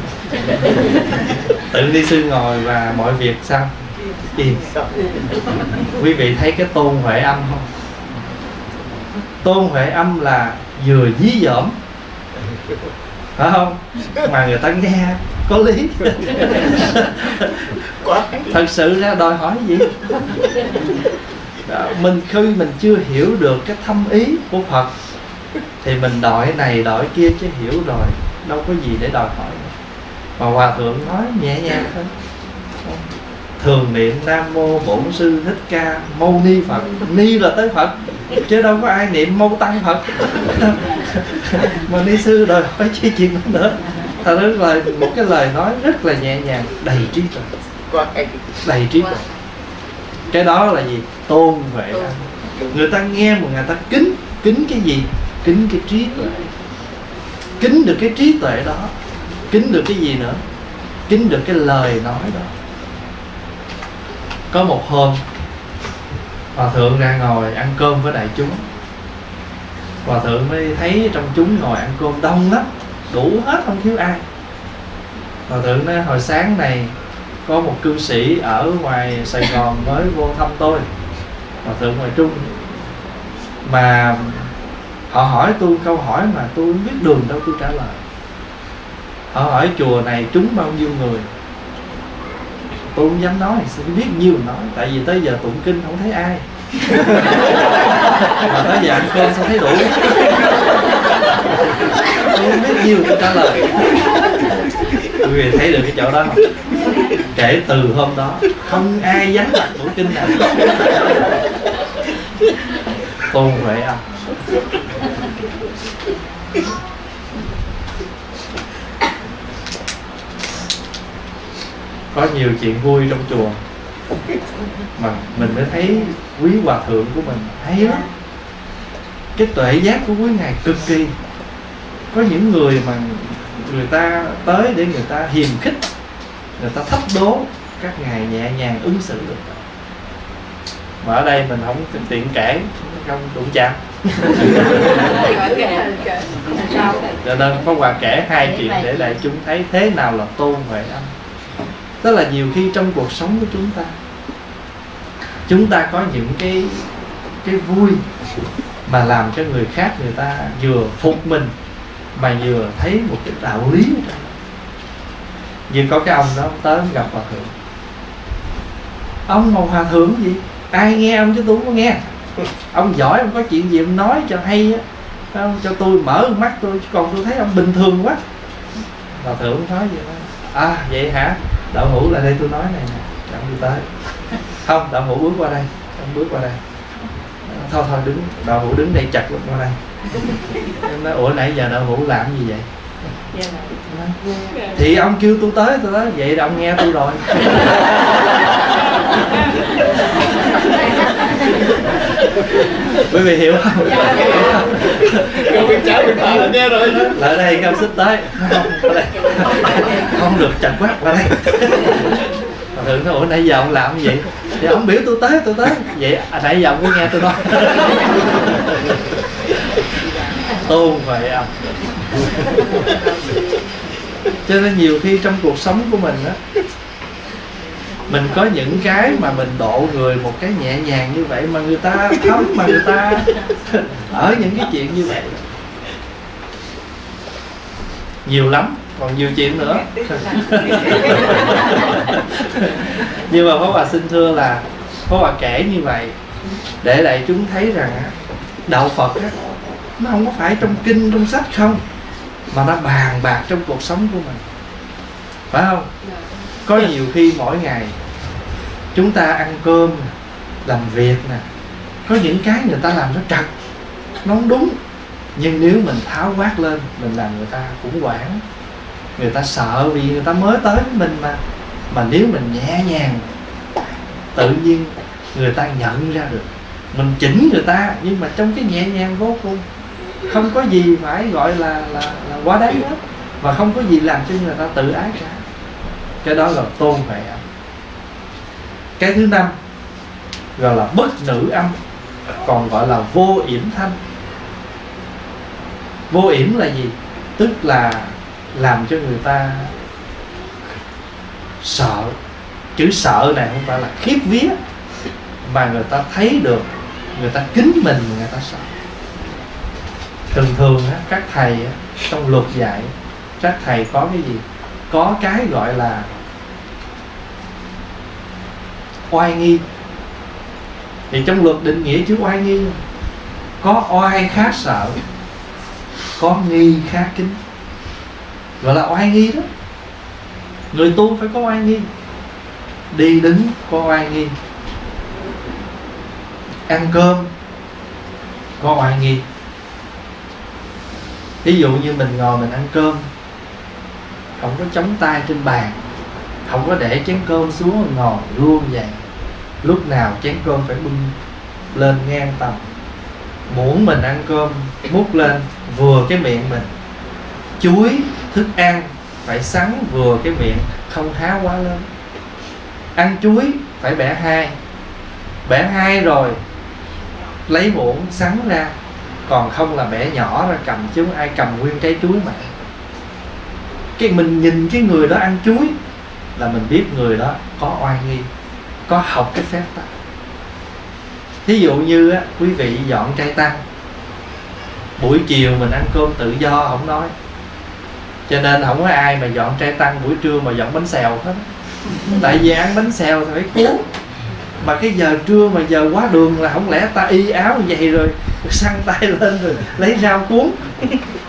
tự đi sư ngồi và mọi việc sao? Im. Quý vị thấy cái tôn huệ âm không? Tôn huệ âm là vừa dí dỏm. Phải không? Mà người ta nghe có lý. Thật sự ra đòi hỏi gì? Đó, mình khi mình chưa hiểu được cái thâm ý của phật thì mình đòi này đòi kia chứ hiểu rồi đâu có gì để đòi hỏi. Mà hòa thượng nói nhẹ nhàng thôi. Thường niệm nam mô bổn sư thích ca mâu ni phật. Ni là tới phật chứ đâu có ai niệm mâu tăng phật. Mà ni sư đòi hỏi chi chuyện nữa. Thật rất là một cái lời nói rất là nhẹ nhàng đầy trí tuệ. Đầy trí tuệ. Cái đó là gì? Tôn huệ. Người ta nghe mà người ta kính kính cái gì? Kính cái trí tuệ kính được cái trí tuệ đó. Kính được cái gì nữa? Kính được cái lời nói đó. Có một hôm, hòa thượng ra ngồi ăn cơm với đại chúng. Hòa thượng mới thấy trong chúng ngồi ăn cơm đông lắm, đủ hết không thiếu ai. Hòa thượng nói, hồi sáng này có một cư sĩ ở ngoài sài gòn mới vô thăm tôi. Hòa thượng ngoài trung mà họ hỏi tôi câu hỏi mà tôi không biết đường đâu tôi trả lời. Họ hỏi, chùa này trúng bao nhiêu người? Tôi không dám nói sẽ biết nhiều nói? Tại vì tới giờ tụng kinh không thấy ai. Mà tới giờ ăn cơm sao thấy đủ? Tôi không biết nhiều tôi trả lời. Quý vị thấy được cái chỗ đó không? Kể từ hôm đó, không ai dám đặt tụng kinh nào. Tôn huệ âm có nhiều chuyện vui trong chùa. Mà mình mới thấy quý hòa thượng của mình hay lắm. Cái tuệ giác của quý ngài cực kỳ. Có những người mà người ta tới để người ta hiềm khích, người ta thách đố, các ngài nhẹ nhàng ứng xử. Được mà ở đây mình không tiện kể, không đụng chạm cho nên Pháp quà kể hai chuyện để đại chúng thấy thế nào là tôn huệ âm. Tức là nhiều khi trong cuộc sống của chúng ta chúng ta có những cái cái vui mà làm cho người khác người ta vừa phục mình mà vừa thấy một cái đạo lý như có cái ông đó ông tới gặp hòa thượng. Ông mà hòa thượng gì? Ai nghe ông chứ tôi không có nghe ông giỏi ông có chuyện gì ông nói cho hay á. Cho tôi mở mắt tôi chứ còn tôi thấy ông bình thường quá. Hòa thượng nói vậy đó. À vậy hả? Đạo hữu là đây tôi nói này nè. Ông đi tới. Không đạo hữu bước qua đây. Ông bước qua đây. Thôi thôi đứng. Đạo hữu đứng đây chặt qua đây. Em nói ủa nãy giờ đạo hữu làm gì vậy? Thì ông kêu tôi tới tôi nói vậy là ông nghe tôi rồi quý vị hiểu không? Câu biết biết phải là nghe rồi lại đây cao xích tới. Không, đây. không được chặt quát qua đây. Thượng nói ủa nãy giờ ông làm gì? Vậy thì ông biểu tôi tới tôi tới. Vậy à, nãy giờ ông có nghe tôi nói. Tôn vậy à cho nên nhiều khi trong cuộc sống của mình á mình có những cái mà mình độ người một cái nhẹ nhàng như vậy mà người ta thấm mà người ta ở những cái chuyện như vậy. Nhiều lắm còn nhiều chuyện nữa. Nhưng mà Pháp Hòa xin thưa là Pháp Hòa kể như vậy để lại chúng thấy rằng đạo Phật á, nó không có phải trong kinh trong sách không mà nó bàn bạc trong cuộc sống của mình. Phải không? Dạ có nhiều khi mỗi ngày chúng ta ăn cơm làm việc nè có những cái người ta làm nó trật nó không đúng. Nhưng nếu mình tháo quát lên mình làm người ta khủng hoảng người ta sợ vì người ta mới tới với mình mà mà nếu mình nhẹ nhàng tự nhiên người ta nhận ra được mình chỉnh người ta nhưng mà trong cái nhẹ nhàng vô cùng. Không có gì phải gọi là là, là quá đáng hết và không có gì làm cho người ta tự ái cả cái đó là tôn huệ âm cái thứ năm gọi là bất nữ âm còn gọi là vô yểm thanh. Vô yểm là gì? Tức là làm cho người ta sợ. Chữ sợ này không phải là khiếp vía mà người ta thấy được người ta kính mình người ta sợ. Thường thường á, các thầy á, trong luật dạy các thầy có cái gì? Có cái gọi là oai nghi. Thì trong luật định nghĩa chữ oai nghi, có oai khác sợ có nghi khác kính. Gọi là oai nghi đó, người tu phải có oai nghi, đi đứng có oai nghi, ăn cơm có oai nghi. Ví dụ như mình ngồi mình ăn cơm, không có chống tay trên bàn, không có để chén cơm xuống ngồi luôn vậy lúc nào chén cơm phải bưng lên ngang tầm muỗng mình ăn cơm, múc lên, vừa cái miệng mình. Chuối, thức ăn, phải sắn vừa cái miệng, không há quá lớn. Ăn chuối, phải bẻ hai. Bẻ hai rồi, lấy muỗng sắn ra. Còn không là bẻ nhỏ ra, cầm chứ ai cầm nguyên trái chuối mà. Cái mình nhìn cái người đó ăn chuối, là mình biết người đó có oai nghi có học cái phép tắc. Thí dụ như á, quý vị dọn trai tăng buổi chiều mình ăn cơm tự do không nói. Cho nên không có ai mà dọn trai tăng buổi trưa mà dọn bánh xèo hết. Tại vì ăn bánh xèo thì phải cuốn. Mà cái giờ trưa mà giờ quá đường là không lẽ ta y áo như vậy rồi săn tay lên rồi lấy rau cuốn.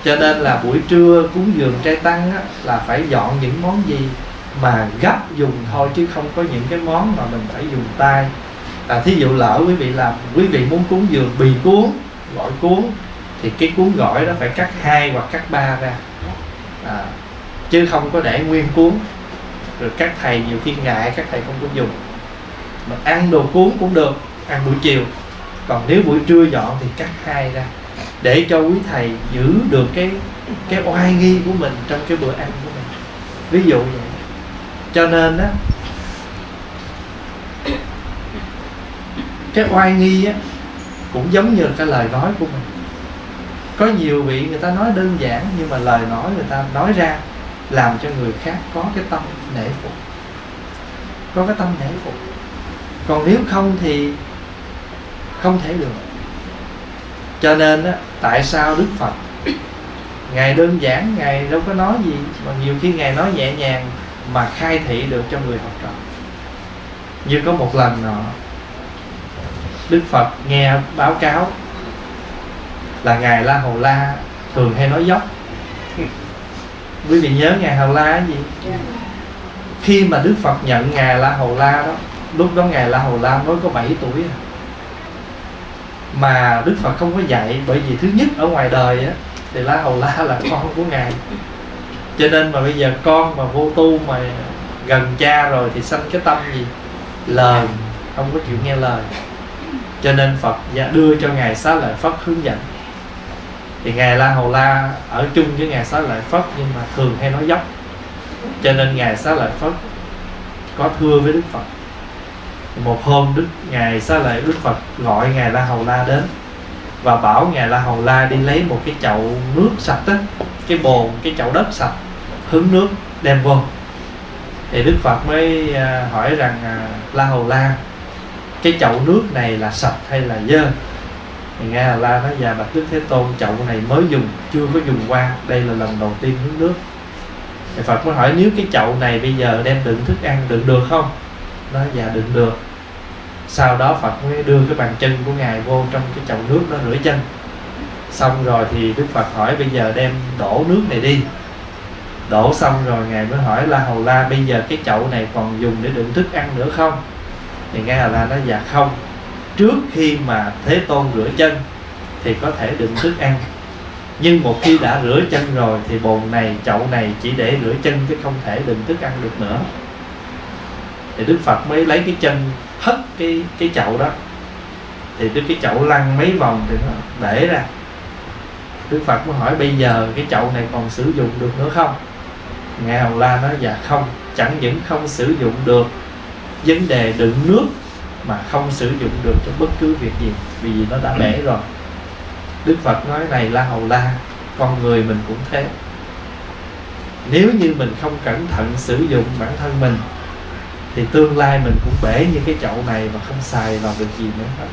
Cho nên là buổi trưa cúng dường trai tăng á, là phải dọn những món gì? Mà gấp dùng thôi chứ không có những cái món mà mình phải dùng tay. À, thí dụ lỡ quý vị làm quý vị muốn cuốn dừa bì cuốn gỏi cuốn thì cái cuốn gỏi đó phải cắt hai hoặc cắt ba ra. À, chứ không có để nguyên cuốn. Rồi các thầy nhiều khi ngại các thầy không có dùng. Mà ăn đồ cuốn cũng được ăn buổi chiều. Còn nếu buổi trưa dọn thì cắt hai ra để cho quý thầy giữ được cái cái oai nghi của mình trong cái bữa ăn của mình. Ví dụ vậy cho nên á, cái oai nghi á, cũng giống như cái lời nói của mình. Có nhiều vị người ta nói đơn giản, nhưng mà lời nói người ta nói ra làm cho người khác có cái tâm nể phục. Có cái tâm nể phục. Còn nếu không thì không thể được cho nên á, tại sao đức phật ngài đơn giản ngài đâu có nói gì, mà nhiều khi ngài nói nhẹ nhàng mà khai thị được cho người học trò. Như có một lần nọ đức phật nghe báo cáo là ngài la hầu la thường hay nói dốc. Quý vị nhớ ngài hầu la cái gì? Khi mà đức phật nhận ngài la hầu la đó lúc đó ngài la hầu la mới có 7 tuổi à. mà đức phật không có dạy bởi vì thứ nhất ở ngoài đời á thì la hầu la là con của ngài cho nên mà bây giờ con mà vô tu mà gần cha rồi thì sanh cái tâm gì? Lời. Không có chịu nghe lời. Cho nên phật dạ, đưa cho ngài xá lợi phất hướng dẫn. Thì ngài la hầu la ở chung với ngài xá lợi phất nhưng mà thường hay nói dốc. Cho nên ngài xá lợi phất có thưa với đức phật. Một hôm đức, ngài xá lợi, đức phật gọi ngài la hầu la đến và bảo ngài la hầu la đi lấy một cái chậu nước sạch đó cái bồn, cái chậu đất sạch hứng nước đem vô. Thì đức phật mới à, hỏi rằng à, la hầu la, cái chậu nước này là sạch hay là dơ? Thì nghe là la nói già bạch đức thế tôn, chậu này mới dùng, chưa có dùng qua, đây là lần đầu tiên hứng nước. Thì phật mới hỏi, nếu cái chậu này bây giờ đem đựng thức ăn, đựng được không? Nó dạ đựng được. Sau đó phật mới đưa cái bàn chân của ngài vô trong cái chậu nước nó rửa chân. Xong rồi thì đức phật hỏi, bây giờ đem đổ nước này đi đổ xong rồi ngài mới hỏi la hầu la, bây giờ cái chậu này còn dùng để đựng thức ăn nữa không? Thì nghe hầu la nói dạ không. Trước khi mà thế tôn rửa chân thì có thể đựng thức ăn. Nhưng một khi đã rửa chân rồi thì bồn này, chậu này chỉ để rửa chân chứ không thể đựng thức ăn được nữa. Thì đức phật mới lấy cái chân hất cái cái chậu đó. Thì đức cái chậu lăn mấy vòng thì nó để ra. Đức phật mới hỏi, bây giờ cái chậu này còn sử dụng được nữa không? Ngài hồng la nói dạ không chẳng những không sử dụng được vấn đề đựng nước mà không sử dụng được cho bất cứ việc gì vì nó đã bể rồi. Đức phật nói này la hầu la con người mình cũng thế. Nếu như mình không cẩn thận sử dụng bản thân mình thì tương lai mình cũng bể như cái chậu này và không xài vào được gì nữa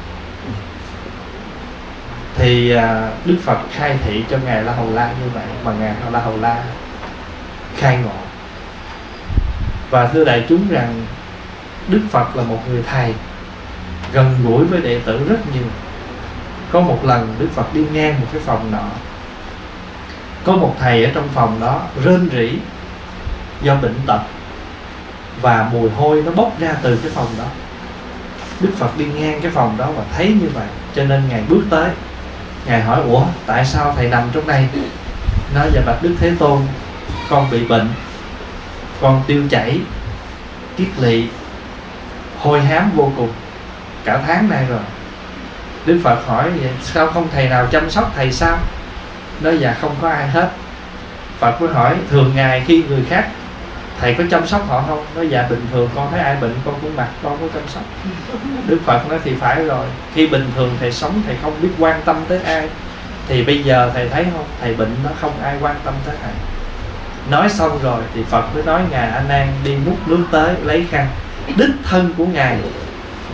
thì à, đức phật khai thị cho ngài la hầu la như vậy mà ngài la hầu la khai ngộ. Và thưa đại chúng rằng đức phật là một người thầy, gần gũi với đệ tử rất nhiều. Có một lần đức phật đi ngang một cái phòng nọ. Có một thầy ở trong phòng đó rên rỉ do bệnh tật và mùi hôi nó bốc ra từ cái phòng đó. Đức phật đi ngang cái phòng đó và thấy như vậy, cho nên ngài bước tới. Ngài hỏi, ủa, tại sao thầy nằm trong đây nói và bạch đức thế tôn con bị bệnh con tiêu chảy kiết lỵ hôi hám vô cùng cả tháng nay rồi. Đức phật hỏi vậy sao không thầy nào chăm sóc thầy sao? Nói dạ không có ai hết. Phật mới hỏi thường ngày khi người khác thầy có chăm sóc họ không? Nói dạ bình thường con thấy ai bệnh con cũng mặc con có chăm sóc. Đức phật nói thì phải rồi khi bình thường thầy sống thầy không biết quan tâm tới ai thì bây giờ thầy thấy không? Thầy bệnh nó không ai quan tâm tới thầy nói xong rồi thì phật mới nói, ngài a nan đi múc nước tới lấy khăn. Đích thân của ngài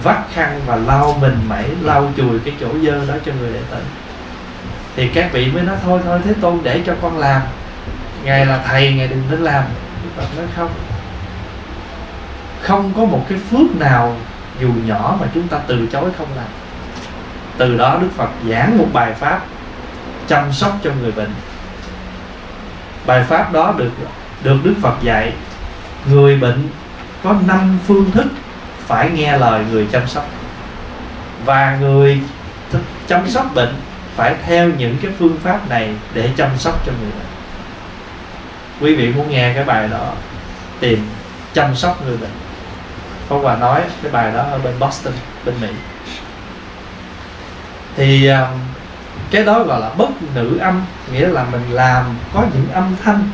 vắt khăn và lau mình mẩy, lau chùi cái chỗ dơ đó cho người đệ tử. Thì các vị mới nói, thôi thôi, thế tôn để cho con làm. Ngài là thầy, ngài đừng nên làm. Đức phật nói, không. Không có một cái phước nào dù nhỏ mà chúng ta từ chối không làm. Từ đó đức phật giảng một bài pháp chăm sóc cho người bệnh bài pháp đó được được đức phật dạy người bệnh có năm phương thức phải nghe lời người chăm sóc. Và người chăm sóc bệnh phải theo những cái phương pháp này để chăm sóc cho người bệnh. Quý vị muốn nghe cái bài đó tìm chăm sóc người bệnh. Pháp Hòa nói cái bài đó ở bên Boston bên Mỹ. Thì um, cái đó gọi là bất nữ âm, nghĩa là mình làm có những âm thanh,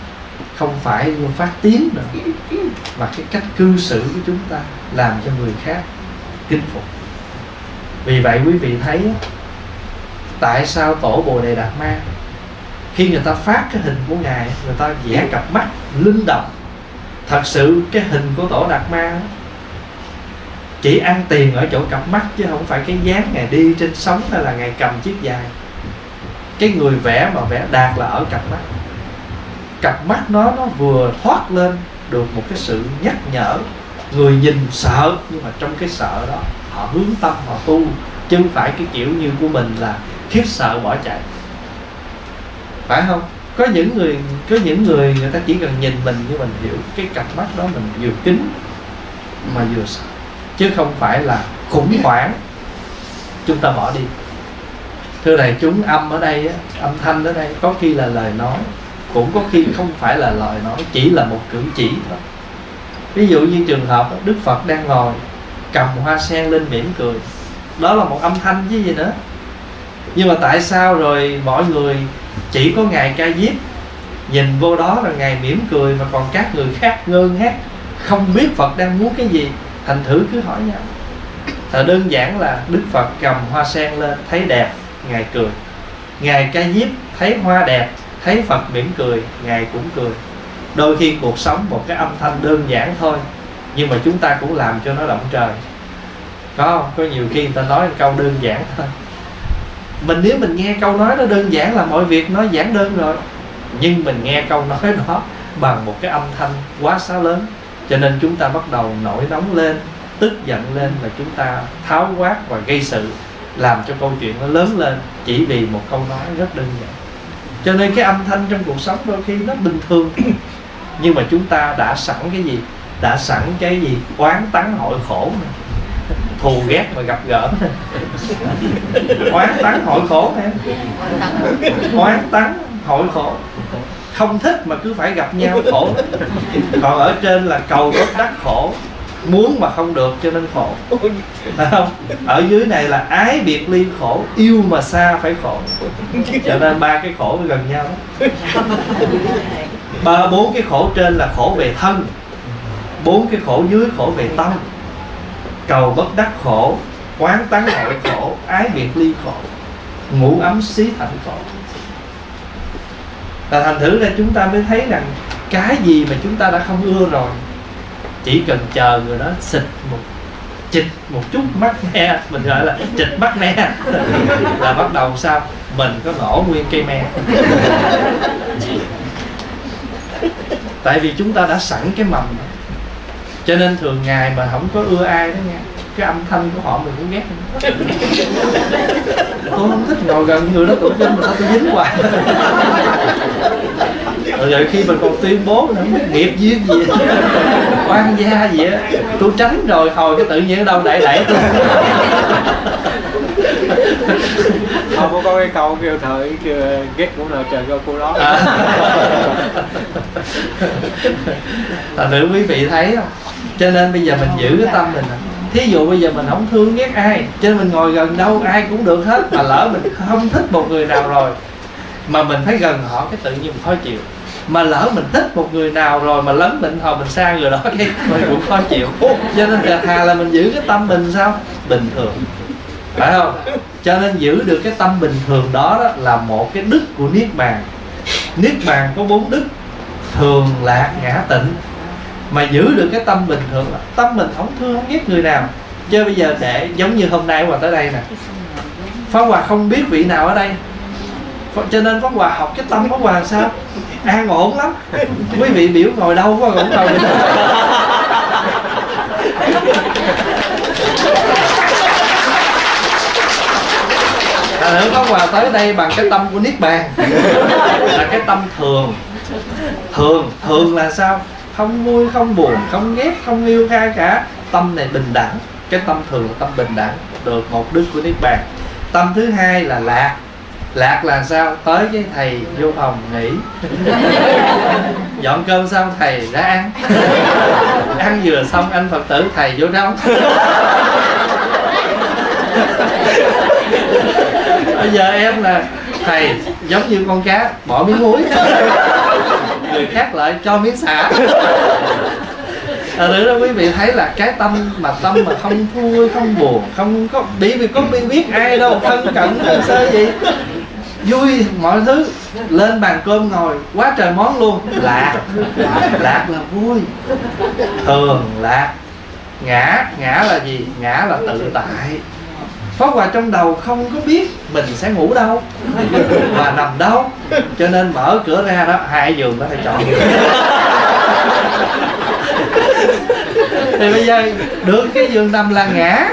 không phải phát tiếng nữa. Và cái cách cư xử của chúng ta làm cho người khác kính phục. Vì vậy quý vị thấy tại sao tổ bồ đề đạt ma, khi người ta phát cái hình của ngài, người ta vẽ cặp mắt, linh động, thật sự cái hình của tổ đạt ma chỉ ăn tiền ở chỗ cặp mắt chứ không phải cái dáng ngài đi trên sóng hay là ngài cầm chiếc dài cái người vẽ mà vẽ đạt là ở cặp mắt. Cặp mắt nó nó vừa thoát lên được một cái sự nhắc nhở. Người nhìn sợ, nhưng mà trong cái sợ đó, họ hướng tâm, họ tu. Chứ không phải cái kiểu như của mình là khiếp sợ bỏ chạy. Phải không? Có những người, có những người người ta chỉ cần nhìn mình như mình hiểu cái cặp mắt đó mình vừa kính mà vừa sợ. Chứ không phải là khủng hoảng. Chúng ta bỏ đi thưa đại chúng, âm ở đây âm thanh ở đây, có khi là lời nói, cũng có khi không phải là lời nói, chỉ là một cử chỉ thôi. Ví dụ như trường hợp đức phật đang ngồi, cầm hoa sen lên mỉm cười. Đó là một âm thanh chứ gì nữa. Nhưng mà tại sao rồi mọi người chỉ có ngài ca diếp, nhìn vô đó là ngài mỉm cười mà còn các người khác ngơ ngác, không biết phật đang muốn cái gì? Thành thử cứ hỏi nhau. Thật đơn giản là đức phật cầm hoa sen lên, thấy đẹp ngài cười. Ngài ca diếp thấy hoa đẹp, thấy phật mỉm cười, ngài cũng cười. Đôi khi cuộc sống một cái âm thanh đơn giản thôi, nhưng mà chúng ta cũng làm cho nó động trời. Có không? Có nhiều khi người ta nói một câu đơn giản thôi. Mình nếu mình nghe câu nói nó đơn giản là mọi việc nó giản đơn rồi. Nhưng mình nghe câu nói đó bằng một cái âm thanh quá xá lớn, cho nên chúng ta bắt đầu nổi nóng lên, tức giận lên và chúng ta tháo quát và gây sự làm cho câu chuyện nó lớn lên chỉ vì một câu nói rất đơn giản. Cho nên cái âm thanh trong cuộc sống đôi khi nó bình thường. Nhưng mà chúng ta đã sẵn cái gì? Đã sẵn cái gì? Oán tắng hội khổ này. thù ghét mà gặp gỡ. Này. oán tắng hội khổ này. oán tắng hội khổ. Không thích mà cứ phải gặp nhau khổ. Còn ở trên là cầu bất đắc khổ muốn mà không được cho nên khổ. Phải không? Ở dưới này là ái biệt ly khổ, yêu mà xa phải khổ. Cho nên ba cái khổ gần nhau. Ba, bốn cái khổ trên là khổ về thân, bốn cái khổ dưới khổ về tâm. Cầu bất đắc khổ, quán tán hội khổ, ái biệt ly khổ, ngủ ấm xí thành khổ. Là thành thử ra chúng ta mới thấy rằng cái gì mà chúng ta đã không ưa rồi chỉ cần chờ người đó xịt một, chịch một chút mắt me, mình gọi là chịch mắt me. Là bắt đầu sao? Mình có nổ nguyên cây me. Tại vì chúng ta đã sẵn cái mầm đó. cho nên thường ngày mà không có ưa ai đó nha, cái âm thanh của họ mình cũng ghét. Tôi không thích ngồi gần người đó tụng kinh mà sao tôi dính hoài? Rồi, khi mình còn tuyên bố nữa nghiệp duyên gì quan gia gì á? Tôi tránh rồi hồi cái tự nhiên ở đâu đẩy đẩy tôi. Không có cái câu kêu thời kêu ghét cũng là trời cho cô đó à. thành thử quý vị thấy không? Cho nên bây giờ mình giữ cái tâm mình. Thí dụ bây giờ mình không thương ghét ai cho nên mình ngồi gần đâu ai cũng được hết mà lỡ mình không thích một người nào rồi mà mình thấy gần họ cái tự nhiên mình khó chịu mà lỡ mình thích một người nào rồi mà lấn mình họ mình xa người đó cái mình cũng khó chịu. Cho nên là thà là mình giữ cái tâm mình sao? Bình thường. Phải không? Cho nên giữ được cái tâm bình thường đó, đó là một cái đức của niết bàn. Niết bàn có bốn đức. Thường lạc ngã tịnh. Mà giữ được cái tâm bình thường là tâm mình không thương không ghét người nào. Chứ bây giờ để giống như hôm nay qua tới đây nè. Pháp Hòa không biết vị nào ở đây. Cho nên Pháp Hòa học cái tâm Pháp Hòa làm sao? An ổn lắm. Quý vị biểu ngồi đâu có ổn đâu. Là nữ có quà tới đây bằng cái tâm của Niết Bàn. Là cái tâm thường. Thường thường là sao? Không vui, không buồn, không ghét, không yêu ai cả. Tâm này bình đẳng. Cái tâm thường là tâm bình đẳng. Được một đức của niết bàn. Tâm thứ hai là lạc lạc là sao? Tới với thầy vô phòng nghỉ. Dọn cơm xong thầy đã ăn. Ăn vừa xong anh phật tử thầy vô nấu bây giờ em là thầy giống như con cá bỏ miếng muối. Người khác lại cho miếng xả. À, đó quý vị thấy là cái tâm mà tâm mà không vui không buồn không có bị vì có bị biết ai đâu thân cận sơ gì vui mọi thứ. Lên bàn cơm ngồi quá trời món luôn. Lạc lạc là vui. Thường lạc. Ngã ngã là gì? Ngã là tự tại. Pháp Hòa trong đầu không có biết mình sẽ ngủ đâu Và nằm đâu. Cho nên mở cửa ra đó Hai giường đó phải chọn. Thì bây giờ được cái giường nằm là ngã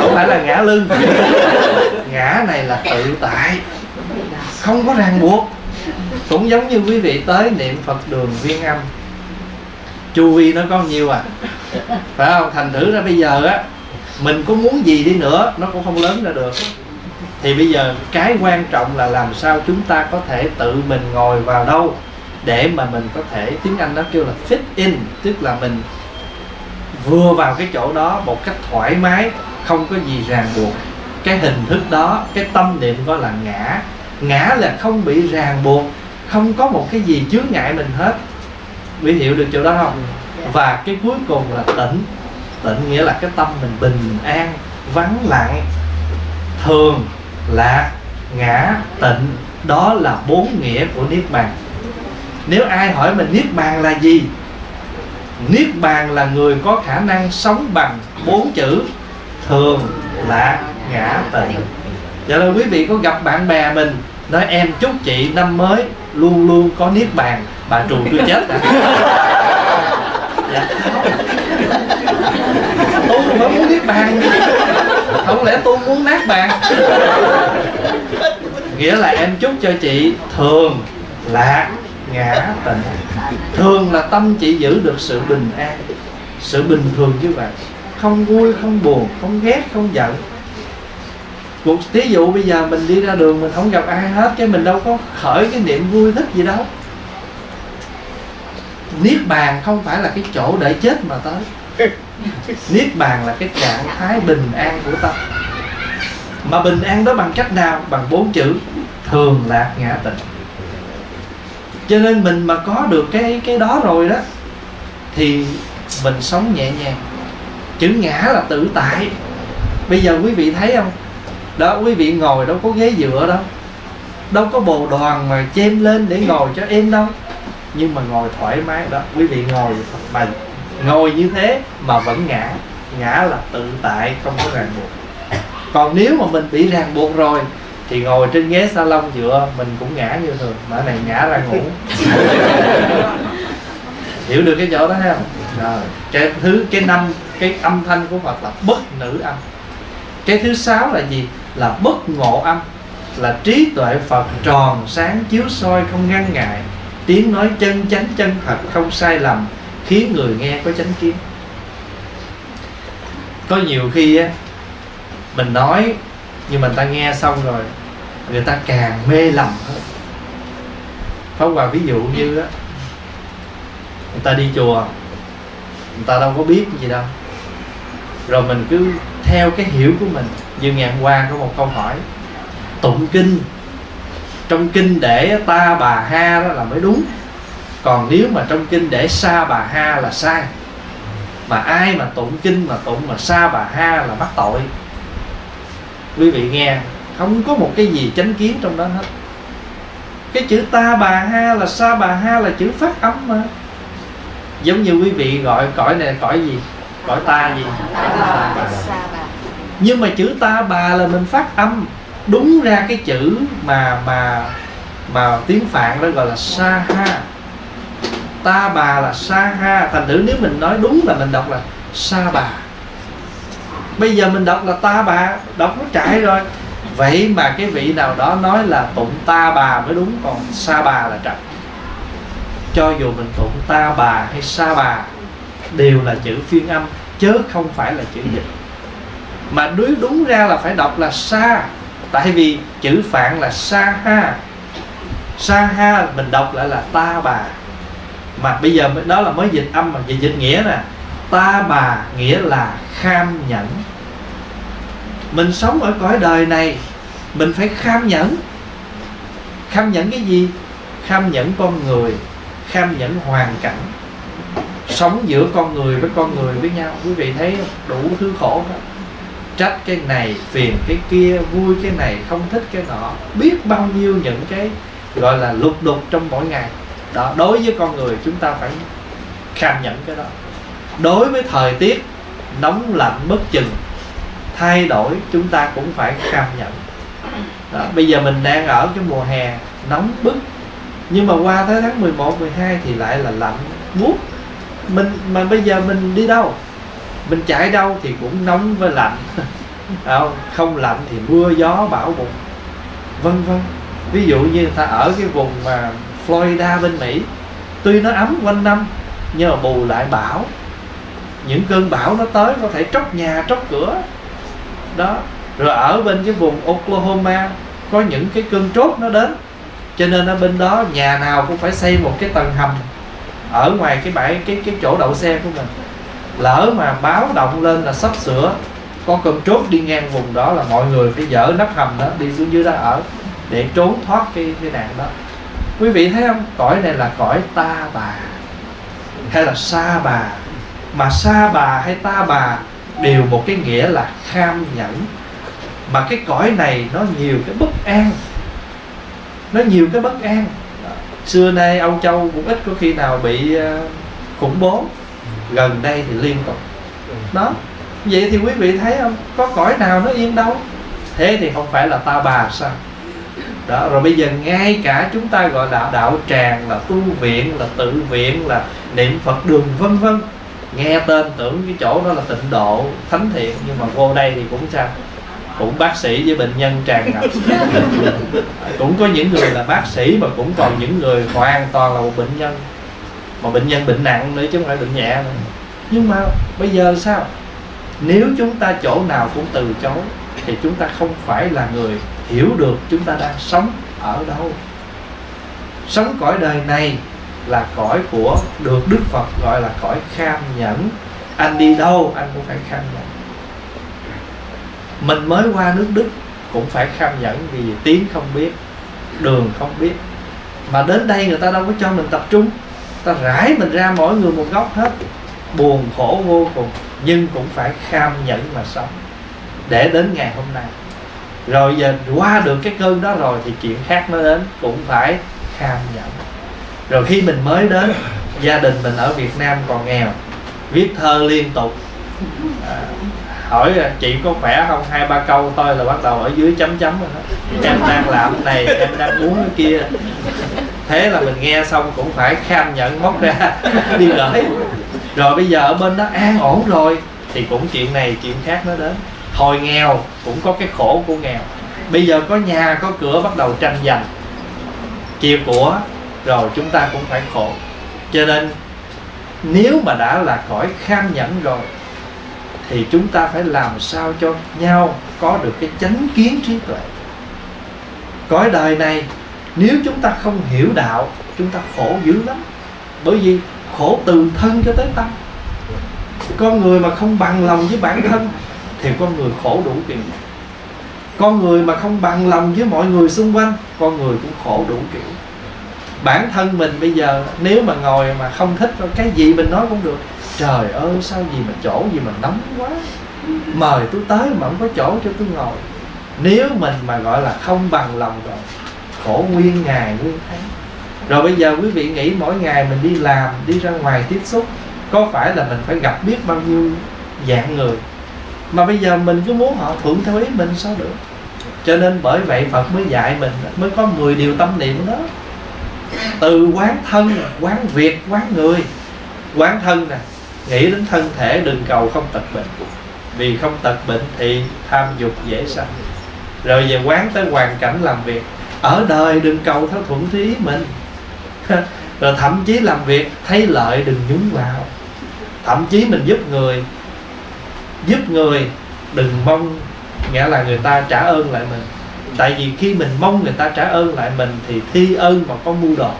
Không phải là ngã lưng. Ngã này là tự tại không có ràng buộc. Cũng giống như quý vị tới niệm Phật đường viên âm. Chu vi nó có nhiêu à? Phải không? Thành thử ra bây giờ á, mình có muốn gì đi nữa, nó cũng không lớn ra được. Thì bây giờ cái quan trọng là làm sao chúng ta có thể tự mình ngồi vào đâu để mà mình có thể, tiếng anh nó kêu là fit in, tức là mình vừa vào cái chỗ đó một cách thoải mái, không có gì ràng buộc. Cái hình thức đó, cái tâm niệm đó là ngã ngã là không bị ràng buộc không có một cái gì chướng ngại mình hết. Quý hiểu được chỗ đó không? Và cái cuối cùng là tỉnh. Tịnh nghĩa là cái tâm mình bình an vắng lặng thường lạc ngã tịnh. Đó là bốn nghĩa của niết bàn. Nếu ai hỏi mình niết bàn là gì? Niết bàn là người có khả năng sống bằng bốn chữ thường lạc ngã tịnh Vậy là quý vị có gặp bạn bè mình Nói em chúc chị năm mới Luôn luôn có niết bàn Bà trù tôi chết à? Dạ. Tôi phải muốn niết bàn. Không lẽ tôi muốn nát bàn? Nghĩa là em chúc cho chị Thường lạc ngã tịnh Thường là tâm chị giữ được sự bình an Sự bình thường như vậy. Không vui, không buồn, không ghét, không giận cuộc thí dụ bây giờ mình đi ra đường mình không gặp ai hết, cái mình đâu có khởi cái niệm vui thích gì đâu. Niết bàn không phải là cái chỗ để chết mà tới. Niết bàn là cái trạng thái bình an của tâm mà bình an đó bằng cách nào? Bằng bốn chữ, thường lạc ngã tịnh. Cho nên mình mà có được cái cái đó rồi đó, thì mình sống nhẹ nhàng. Chữ ngã là tự tại. Bây giờ quý vị thấy không? Đó, quý vị ngồi đâu có ghế dựa đâu. Đâu có bồ đoàn mà chêm lên để ngồi cho êm đâu. Nhưng mà ngồi thoải mái đó, quý vị ngồi mà ngồi như thế mà vẫn ngã. Ngã là tự tại, không có ràng buộc. Còn nếu mà mình bị ràng buộc rồi, thì ngồi trên ghế salon dựa, mình cũng ngã như thường. Mà này ngã ra ngủ. Hiểu được cái chỗ đó không? Rồi cái thứ, cái năm, cái âm thanh của phật là bất nữ âm. Cái thứ sáu là gì? Là bất ngộ âm, là trí tuệ Phật tròn sáng chiếu soi không ngăn ngại. Tiếng nói chân chánh chân thật không sai lầm, khiến người nghe có chánh kiến. Có nhiều khi á, mình nói, nhưng mà người ta nghe xong rồi, người ta càng mê lầm hơn. Phóng qua ví dụ như á, người ta đi chùa, người ta đâu có biết gì đâu. Rồi mình cứ theo cái hiểu của mình. Như ngày hôm qua có một câu hỏi, tụng kinh, trong kinh để ta bà ha đó là mới đúng. Còn nếu mà trong kinh để sa bà ha là sai. Mà ai mà tụng kinh mà tụng mà sa bà ha là mắc tội. Quý vị nghe, không có một cái gì chánh kiến trong đó hết. Cái chữ ta bà ha là sa bà ha là chữ phát âm mà. Giống như quý vị gọi cõi này cõi gì? Cõi ta gì? Nhưng mà chữ ta bà là mình phát âm. Đúng ra cái chữ mà mà mà tiếng phạn đó gọi là sa ha. Ta bà là sa ha. Thành thử nếu mình nói đúng là mình đọc là sa bà. Bây giờ mình đọc là ta bà. Đọc nó chạy rồi. Vậy mà cái vị nào đó nói là tụng ta bà mới đúng, còn sa bà là trật. Cho dù mình tụng ta bà hay sa bà, đều là chữ phiên âm, chớ không phải là chữ dịch mà đối đúng ra là phải đọc là sa. Tại vì chữ phạn là sa ha. Sa ha mình đọc lại là ta bà. Mà bây giờ đó là mới dịch âm, mà dịch dịch nghĩa nè. Ta bà nghĩa là kham nhẫn. Mình sống ở cõi đời này, mình phải kham nhẫn. Kham nhẫn cái gì? Kham nhẫn con người, kham nhẫn hoàn cảnh. Sống giữa con người với con người với nhau. Quý vị thấy đủ thứ khổ đó trách cái này phiền cái kia vui cái này không thích cái nọ. Biết bao nhiêu những cái gọi là lục đục trong mỗi ngày. Đó đối với con người chúng ta phải kham nhận cái đó. Đối với thời tiết nóng lạnh bất chừng thay đổi chúng ta cũng phải kham nhận đó, bây giờ mình đang ở cái mùa hè nóng bức. Nhưng mà qua tới tháng 11, 12 thì lại là lạnh buốt. Mình mà bây giờ mình đi đâu? Mình chạy đâu thì cũng nóng với lạnh. Không lạnh thì mưa gió bão bùng. Vân vân. Ví dụ như người ta ở cái vùng mà Florida bên Mỹ, tuy nó ấm quanh năm, nhưng mà bù lại bão. Những cơn bão nó tới có thể tróc nhà, tróc cửa. Đó. Rồi ở bên cái vùng Oklahoma, có những cái cơn trốt nó đến. Cho nên ở bên đó nhà nào cũng phải xây một cái tầng hầm ở ngoài cái bãi, cái cái chỗ đậu xe của mình lỡ mà báo động lên là sắp sửa. Có cơm trốt đi ngang vùng đó là mọi người phải dỡ nắp hầm đó, đi xuống dưới đó ở để trốn thoát cái cái nạn đó. Quý vị thấy không? Cõi này là cõi ta bà. Hay là sa bà? Mà sa bà hay ta bà đều một cái nghĩa là kham nhẫn. Mà cái cõi này nó nhiều cái bất an. Nó nhiều cái bất an. Xưa nay Âu Châu cũng ít có khi nào bị ờ, khủng bố gần đây thì liên tục. Đó. Vậy thì quý vị thấy không? Có cõi nào nó yên đâu? Thế thì không phải là ta bà sao? Đó rồi bây giờ ngay cả chúng ta gọi là đạo tràng là tu viện là tự viện là niệm phật đường vân vân. Nghe tên tưởng cái chỗ đó là tịnh độ thánh thiện nhưng mà vô đây thì cũng sao? Cũng bác sĩ với bệnh nhân tràn ngập. Cũng có những người là bác sĩ mà cũng còn những người hoàn toàn là một bệnh nhân mà bệnh nhân bệnh nặng nữa chứ không phải bệnh nhẹ nữa. Nhưng mà bây giờ sao? Nếu chúng ta chỗ nào cũng từ chối thì chúng ta không phải là người hiểu được chúng ta đang sống ở đâu. Sống cõi đời này là cõi của được đức phật gọi là cõi kham nhẫn. Anh đi đâu anh cũng phải kham nhẫn. Mình mới qua nước đức cũng phải kham nhẫn vì tiếng không biết đường không biết. Mà đến đây người ta đâu có cho mình tập trung ta rải mình ra mỗi người một góc hết. Buồn khổ vô cùng nhưng cũng phải kham nhẫn mà sống để đến ngày hôm nay. Rồi giờ qua được cái cơn đó rồi thì chuyện khác nó đến cũng phải kham nhẫn. Rồi khi mình mới đến gia đình mình ở Việt Nam còn nghèo viết thơ liên tục. À, hỏi chị có khỏe không? Hai ba câu thôi là bắt đầu ở dưới chấm chấm rồi đó. Em đang làm này em đang muốn cái kia thế là mình nghe xong cũng phải kham nhận móc ra đi gửi. Rồi bây giờ ở bên đó, an, ổn rồi. Thì cũng chuyện này, chuyện khác nó đến. Hồi nghèo cũng có cái khổ của nghèo. Bây giờ có nhà, có cửa bắt đầu tranh giành. Chia của, rồi chúng ta cũng phải khổ. Cho nên, nếu mà đã là cõi kham nhẫn rồi, thì chúng ta phải làm sao cho nhau có được cái chánh kiến trí tuệ. Cõi đời này nếu chúng ta không hiểu đạo, chúng ta khổ dữ lắm. Bởi vì khổ từ thân cho tới tâm. Con người mà không bằng lòng với bản thân thì con người khổ đủ kiểu con người mà không bằng lòng với mọi người xung quanh, con người cũng khổ đủ kiểu bản thân mình bây giờ, nếu mà ngồi mà không thích cái gì mình nói cũng được. Trời ơi, sao gì mà chỗ gì mà nóng quá. Mời tôi tới mà không có chỗ cho tôi ngồi. Nếu mình mà gọi là không bằng lòng rồi khổ nguyên ngày nguyên tháng. Rồi bây giờ quý vị nghĩ mỗi ngày mình đi làm, đi ra ngoài tiếp xúc, có phải là mình phải gặp biết bao nhiêu dạng người? Mà bây giờ mình cứ muốn họ thuận theo ý mình sao được? Cho nên bởi vậy Phật mới dạy mình mới có 10 điều tâm niệm đó. Từ quán thân, quán việc, quán người. Quán thân nè, nghĩ đến thân thể đừng cầu không tật bệnh. Vì không tật bệnh thì tham dục dễ sanh. Rồi về quán tới hoàn cảnh làm việc ở đời đừng cầu theo thuận theo mình. Rồi thậm chí làm việc, thấy lợi đừng nhúng vào. Thậm chí mình giúp người giúp người đừng mong, nghĩa là người ta trả ơn lại mình. Tại vì khi mình mong người ta trả ơn lại mình thì thi ơn mà có mưu đồ.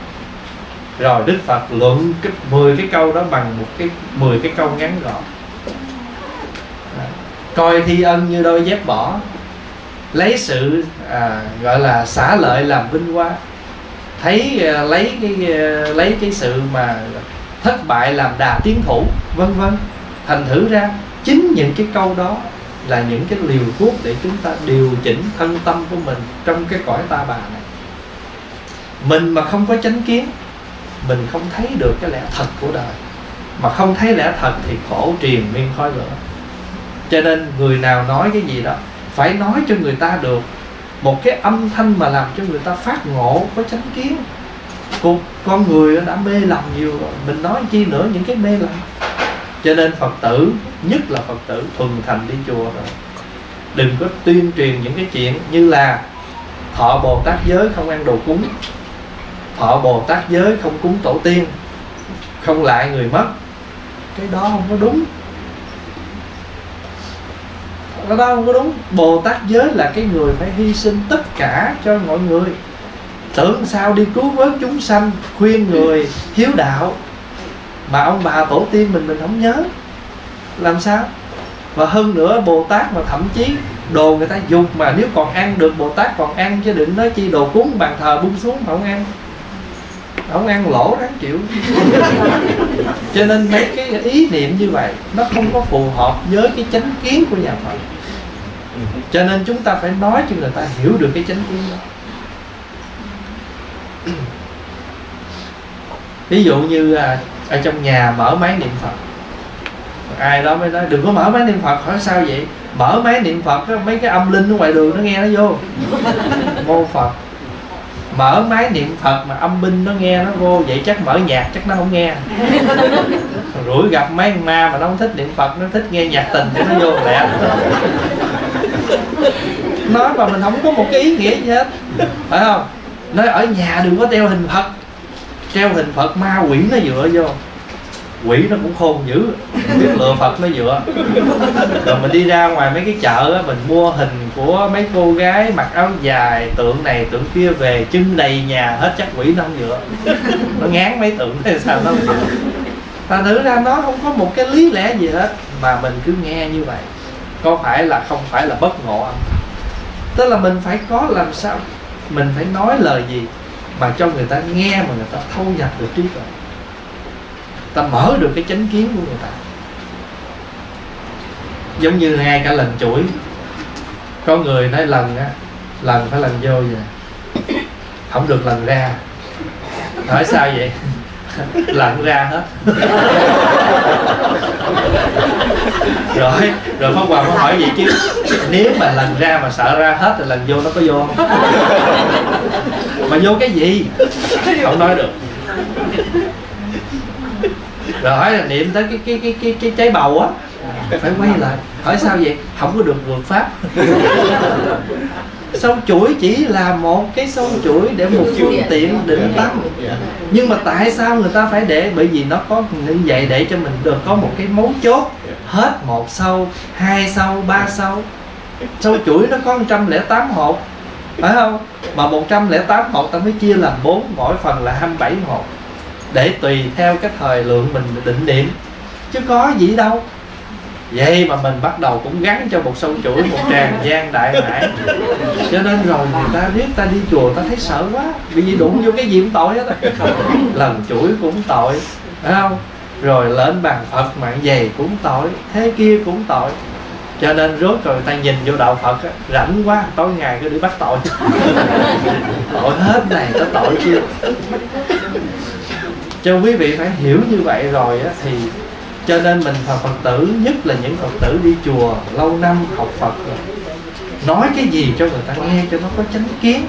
Rồi đức phật luận cái 10 cái câu đó bằng một cái 10 cái câu ngắn gọn. Coi thi ân như đôi dép bỏ lấy sự à, gọi là xả lợi làm vinh hoa. Thấy à, lấy cái à, lấy cái sự mà thất bại làm đà tiến thủ vân vân. Thành thử ra chính những cái câu đó là những cái liều thuốc để chúng ta điều chỉnh thân tâm của mình trong cái cõi ta bà này. Mình mà không có chánh kiến mình không thấy được cái lẽ thật của đời. Mà không thấy lẽ thật thì khổ triền miên khói lửa. Cho nên người nào nói cái gì đó phải nói cho người ta được. Một cái âm thanh mà làm cho người ta phát ngộ có chánh kiến. Con, con người đã mê lầm nhiều rồi mình nói chi nữa những cái mê lầm. Cho nên phật tử nhất là phật tử thuần thành đi chùa rồi. Đừng có tuyên truyền những cái chuyện như là thọ bồ tát giới không ăn đồ cúng thọ bồ tát giới không cúng tổ tiên không lại người mất. Cái đó không có đúng nó đó không có đúng? Bồ tát giới là cái người phải hy sinh tất cả cho mọi người. Tưởng sao đi cứu vớt chúng sanh, khuyên người, hiếu đạo. Mà ông bà tổ tiên mình mình không nhớ. Làm sao? Và hơn nữa, bồ tát mà thậm chí đồ người ta dùng mà nếu còn ăn được, bồ tát còn ăn chứ đừng nói chi đồ cúng, bàn thờ bung xuống mà không ăn. Không ăn lỗ đáng chịu. Cho nên mấy cái ý niệm như vậy, nó không có phù hợp với cái chánh kiến của nhà phật. Ừ. cho nên chúng ta phải nói cho người ta hiểu được cái chánh kiến đó. Ví dụ như à, ở trong nhà mở máy niệm phật. Ai đó mới nói đừng có mở máy niệm phật hỏi sao vậy? Mở máy niệm phật mấy cái âm linh ở ngoài đường nó nghe nó vô. Mô phật. Mở máy niệm phật mà âm binh nó nghe nó vô vậy chắc mở nhạc chắc nó không nghe. Rủi gặp mấy ma mà nó không thích niệm phật nó thích nghe nhạc tình thì nó vô lẹ nói mà mình không có một cái ý nghĩa gì hết. Phải không? Nói ở nhà đừng có treo hình phật. Treo hình phật, ma quỷ nó dựa vô. Quỷ nó cũng khôn dữ. Biết lựa phật nó dựa. Rồi mình đi ra ngoài mấy cái chợ á, mình mua hình của mấy cô gái mặc áo dài, tượng này, tượng kia về chân đầy nhà, hết chắc quỷ nó không dựa. Nó ngán mấy tượng hay sao nó không dựa. Thành thử ra nó không có một cái lý lẽ gì hết, mà mình cứ nghe như vậy có phải là không phải là bất ngộ không? Tức là mình phải có làm sao? Mình phải nói lời gì mà cho người ta nghe mà người ta thâu nhập được trí tuệ? Ta mở được cái chánh kiến của người ta. Giống như ngay cả lần chuỗi. Có người nói lần á, lần phải lần vô vậy không được lần ra. Nói sao vậy? Lần ra hết. rồi rồi pháp hoàng có hỏi gì chứ? Nếu mà lần ra mà sợ ra hết thì lần vô nó có vô. Không mà vô cái gì? Không nói được. Rồi hỏi là niệm tới cái cái cái cái, cái trái bầu á phải quay lại hỏi sao vậy? Không có được vượt pháp. Sâu chuỗi chỉ là một cái sâu chuỗi để một phương tiện định tâm. Nhưng mà tại sao người ta phải để? Bởi vì nó có như vậy để cho mình được có một cái mấu chốt hết một sâu, hai sâu, ba sâu. Sâu chuỗi nó có 108 hột phải không? Mà 108 hột ta mới chia làm bốn, mỗi phần là 27 hột để tùy theo cái thời lượng mình định điểm chứ có gì đâu. Vậy mà mình bắt đầu cũng gắn cho một sâu chuỗi, một tràng gian đại hải. Cho nên rồi người ta biết ta đi chùa, ta thấy sợ quá. Vì gì đụng vô cái gì cũng tội hết à. lần chuỗi cũng tội, phải không? Rồi lên bàn phật mạng dày cũng tội thế kia cũng tội. Cho nên rốt rồi ta nhìn vô đạo phật á, rảnh quá tối ngày cứ đi bắt tội. Tội hết này tới tội kia. Cho quý vị phải hiểu như vậy rồi á, thì cho nên mình là phật tử nhất là những phật tử đi chùa lâu năm học phật rồi nói cái gì cho người ta nghe cho nó có chánh kiến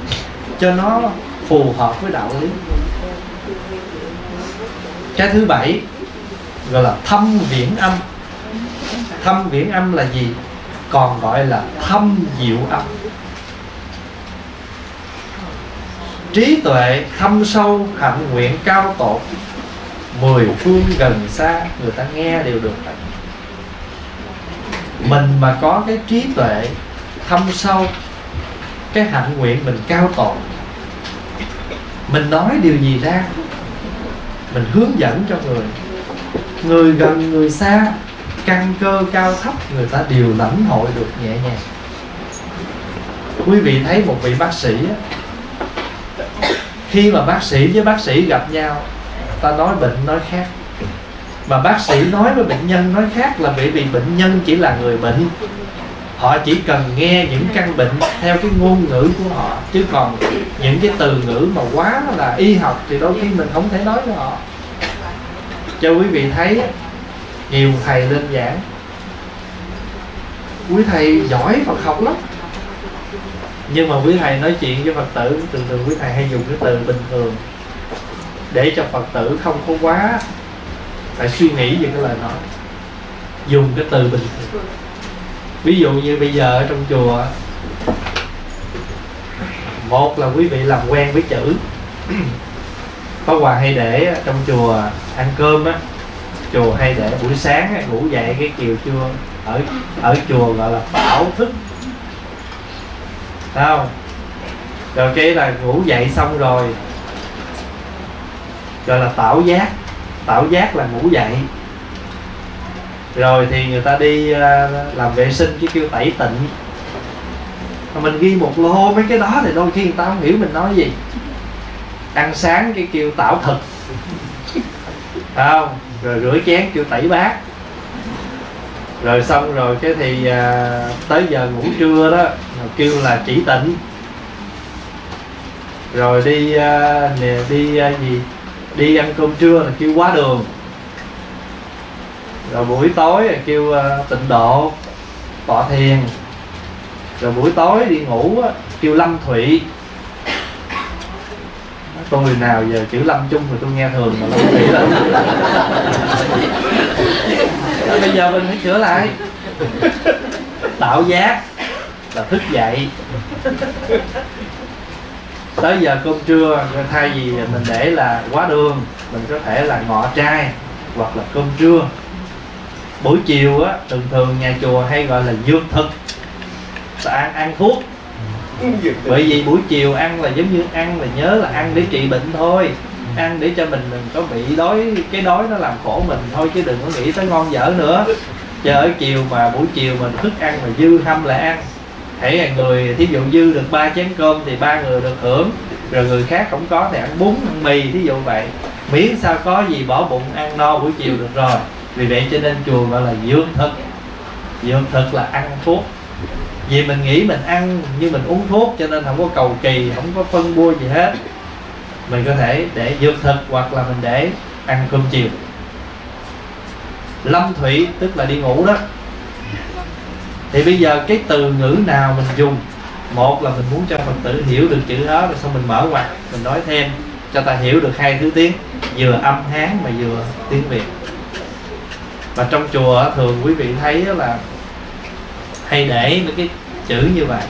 cho nó phù hợp với đạo lý. Cái thứ bảy gọi là thâm viễn âm. Thâm viễn âm là gì? Còn gọi là thâm diệu âm. Trí tuệ thâm sâu, hạnh nguyện cao tột mười phương gần xa, người ta nghe đều được. Hết mình mà có cái trí tuệ thâm sâu, cái hạnh nguyện mình cao tột mình nói điều gì ra, mình hướng dẫn cho người người gần, người xa, căn cơ cao thấp, người ta đều lãnh hội được nhẹ nhàng. Quý vị thấy một vị bác sĩ khi mà bác sĩ với bác sĩ gặp nhau, ta nói bệnh nói khác. Mà bác sĩ nói với bệnh nhân nói khác là bởi vì bệnh nhân chỉ là người bệnh. Họ chỉ cần nghe những căn bệnh theo cái ngôn ngữ của họ, chứ còn những cái từ ngữ mà quá là y học thì đôi khi mình không thể nói với họ cho quý vị thấy nhiều thầy lên giảng. Quý thầy giỏi Phật học lắm. Nhưng mà quý thầy nói chuyện với Phật tử từ từ quý thầy hay dùng cái từ bình thường. Để cho Phật tử không có quá phải suy nghĩ về cái lời nói. Dùng cái từ bình thường. Ví dụ như bây giờ ở trong chùa, một là quý vị làm quen với chữ có quà hay để trong chùa ăn cơm á, chùa hay để buổi sáng ngủ dậy cái chiều trưa ở ở chùa gọi là bảo thức. Thấy không? Rồi cái là ngủ dậy xong rồi, gọi là tạo giác. Tạo giác là ngủ dậy. Rồi thì người ta đi à, làm vệ sinh chứ kêu tẩy tịnh. Mà mình ghi một lô mấy cái đó thì đôi khi người ta không hiểu mình nói gì ăn sáng cái kêu tạo thực. Không rồi rửa chén kêu tẩy bát. Rồi xong rồi cái thì à, tới giờ ngủ trưa đó kêu là chỉ tịnh rồi đi à, nè đi à, gì đi ăn cơm trưa là kêu quá đường. Rồi buổi tối là kêu à, tịnh độ tọa thiền. Rồi buổi tối đi ngủ á, kêu lâm thủy con người nào giờ chữ lâm chung thì tôi nghe thường mà tôi nghĩ là bây giờ mình phải sửa lại. Tạo giác là thức dậy. Tới giờ cơm trưa thay vì mình để là quá đường, mình có thể là ngọ trai hoặc là cơm trưa. Buổi chiều á, thường thường nhà chùa hay gọi là dược thực. Là ăn ăn thuốc bởi vì buổi chiều ăn là giống như ăn là nhớ là ăn để trị bệnh thôi. Ăn để cho mình đừng có bị đói cái đói nó làm khổ mình thôi chứ đừng có nghĩ tới ngon dở nữa. Chờ ở chiều mà buổi chiều mình thức ăn mà dư hâm lại ăn. Hãy là người thí dụ dư được ba chén cơm thì ba người được hưởng. Rồi người khác không có thì ăn bún ăn mì thí dụ vậy. Miễn sao có gì bỏ bụng ăn no buổi chiều được rồi. Vì vậy cho nên chùa gọi là dược thực dược thực là ăn thuốc vì mình nghĩ mình ăn như mình uống thuốc cho nên không có cầu kỳ, không có phân bua gì hết. Mình có thể để dược thực hoặc là mình để ăn cơm chiều. Lâm thủy tức là đi ngủ đó. Thì bây giờ cái từ ngữ nào mình dùng? Một là mình muốn cho phật tử hiểu được chữ đó, rồi xong mình mở ngoặt mình nói thêm, cho ta hiểu được hai thứ tiếng. Vừa âm hán mà vừa tiếng việt. Và trong chùa thường quý vị thấy là hay để mấy cái chữ như vậy.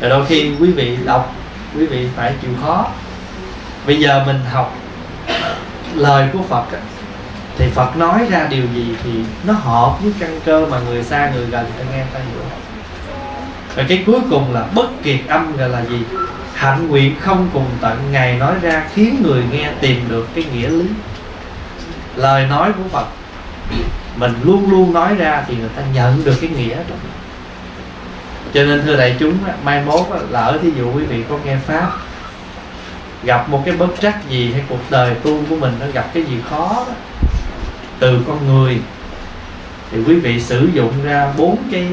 Rồi đôi khi quý vị đọc quý vị phải chịu khó. Bây giờ mình học lời của phật á, thì phật nói ra điều gì thì nó hợp với căn cơ mà người xa người gần ta nghe ta hiểu. Và cái cuối cùng là bất kiệt âm gọi là gì? Hạnh nguyện không cùng tận. Ngày nói ra khiến người nghe tìm được cái nghĩa lý. Lời nói của phật mình luôn luôn nói ra thì người ta nhận được cái nghĩa đó cho nên thưa đại chúng mai mốt ở thí dụ quý vị có nghe pháp gặp một cái bất trắc gì hay cuộc đời tu của mình nó gặp cái gì khó đó, từ con người thì quý vị sử dụng ra bốn cái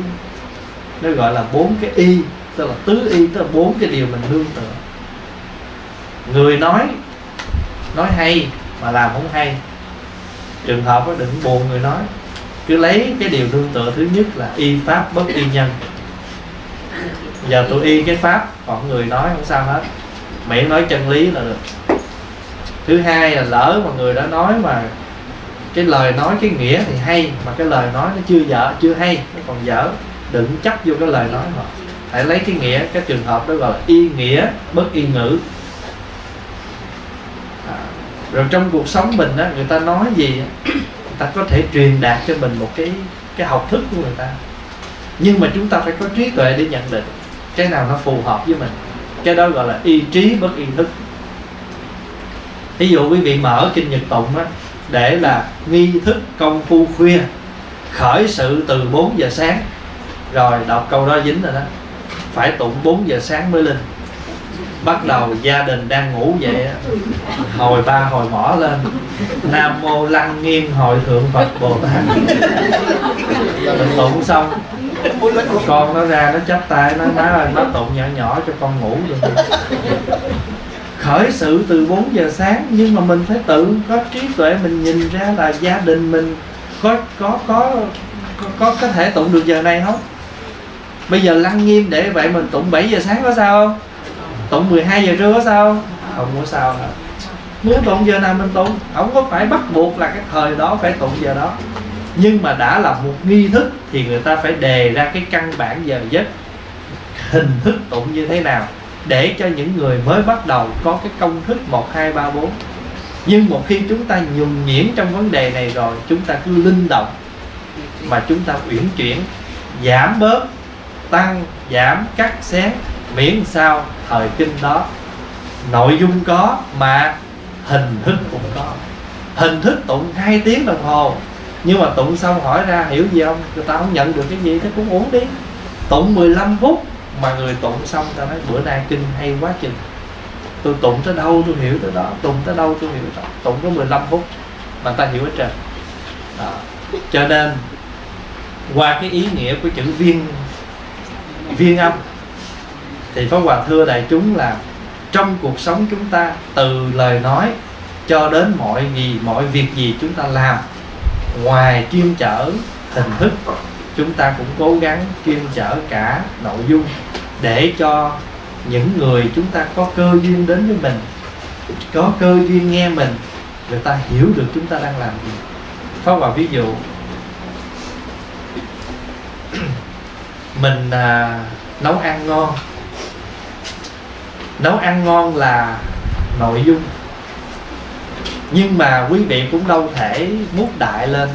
nó gọi là bốn cái y tức là tứ y tức là bốn cái điều mình nương tựa. Người nói nói hay mà làm không hay. Trường hợp đó đừng buồn người nói cứ lấy cái điều nương tựa thứ nhất là y pháp bất y nhân giờ tôi y cái pháp còn người nói không sao hết. Miệng nói chân lý là được. Thứ hai là lỡ mà người đã nói mà cái lời nói cái nghĩa thì hay mà cái lời nói nó chưa dở chưa hay nó còn dở đừng chấp vô cái lời nói họ hãy lấy cái nghĩa cái trường hợp đó gọi là y nghĩa bất y ngữ. À, rồi trong cuộc sống mình á người ta nói gì người ta có thể truyền đạt cho mình một cái cái học thức của người ta. Nhưng mà chúng ta phải có trí tuệ để nhận định cái nào nó phù hợp với mình. Cái đó gọi là y trí bất y thức. Ví dụ quý vị mở kinh nhật tụng á, để là nghi thức công phu khuya, khởi sự từ 4 giờ sáng. Rồi đọc câu đó dính rồi đó. Phải tụng 4 giờ sáng mới lên. Bắt đầu gia đình đang ngủ vậy á. Hồi ba, hồi mỏ lên. Nam mô lăng nghiêm hội thượng phật bồ tát. Tụng xong con nó ra nó chắp tay nó má ơi má tụng nhỏ nhỏ cho con ngủ được. Khởi sự từ 4 giờ sáng nhưng mà mình phải tự có trí tuệ mình nhìn ra là gia đình mình có có có có, có, có thể tụng được giờ này không? Bây giờ lăng nghiêm để vậy mình tụng 7 giờ sáng có sao không? Tụng 12 giờ trưa có sao không? Không có sao hả muốn tụng giờ nào mình tụng. Không có phải bắt buộc là cái thời đó phải tụng giờ đó nhưng mà đã là một nghi thức thì người ta phải đề ra cái căn bản giờ giấc hình thức tụng như thế nào để cho những người mới bắt đầu có cái công thức 1, 2, 3, 4 nhưng một khi chúng ta nhuần nhuyễn trong vấn đề này rồi chúng ta cứ linh động mà chúng ta uyển chuyển giảm bớt tăng giảm cắt xén miễn sao thời kinh đó nội dung có mà hình thức cũng có. Hình thức tụng hai tiếng đồng hồ nhưng mà tụng xong hỏi ra, hiểu gì không? Người ta không nhận được cái gì thì cũng uống đi. Tụng 15 phút mà người tụng xong ta nói, bữa nay kinh hay quá chừng. Tôi tụng tới đâu tôi hiểu tới đó, tụng tới đâu tôi hiểu đó. Tụng có 15 phút mà ta hiểu hết trơn. Đó. cho nên, qua cái ý nghĩa của chữ viên viên âm, thì Pháp Hòa thưa đại chúng là trong cuộc sống chúng ta, từ lời nói cho đến mọi gì, mọi việc gì chúng ta làm ngoài chuyên chở hình thức chúng ta cũng cố gắng chuyên chở cả nội dung để cho những người chúng ta có cơ duyên đến với mình có cơ duyên nghe mình người ta hiểu được chúng ta đang làm gì. Có vào ví dụ mình à, nấu ăn ngon. Nấu ăn ngon là nội dung nhưng mà quý vị cũng đâu thể múc đại lên,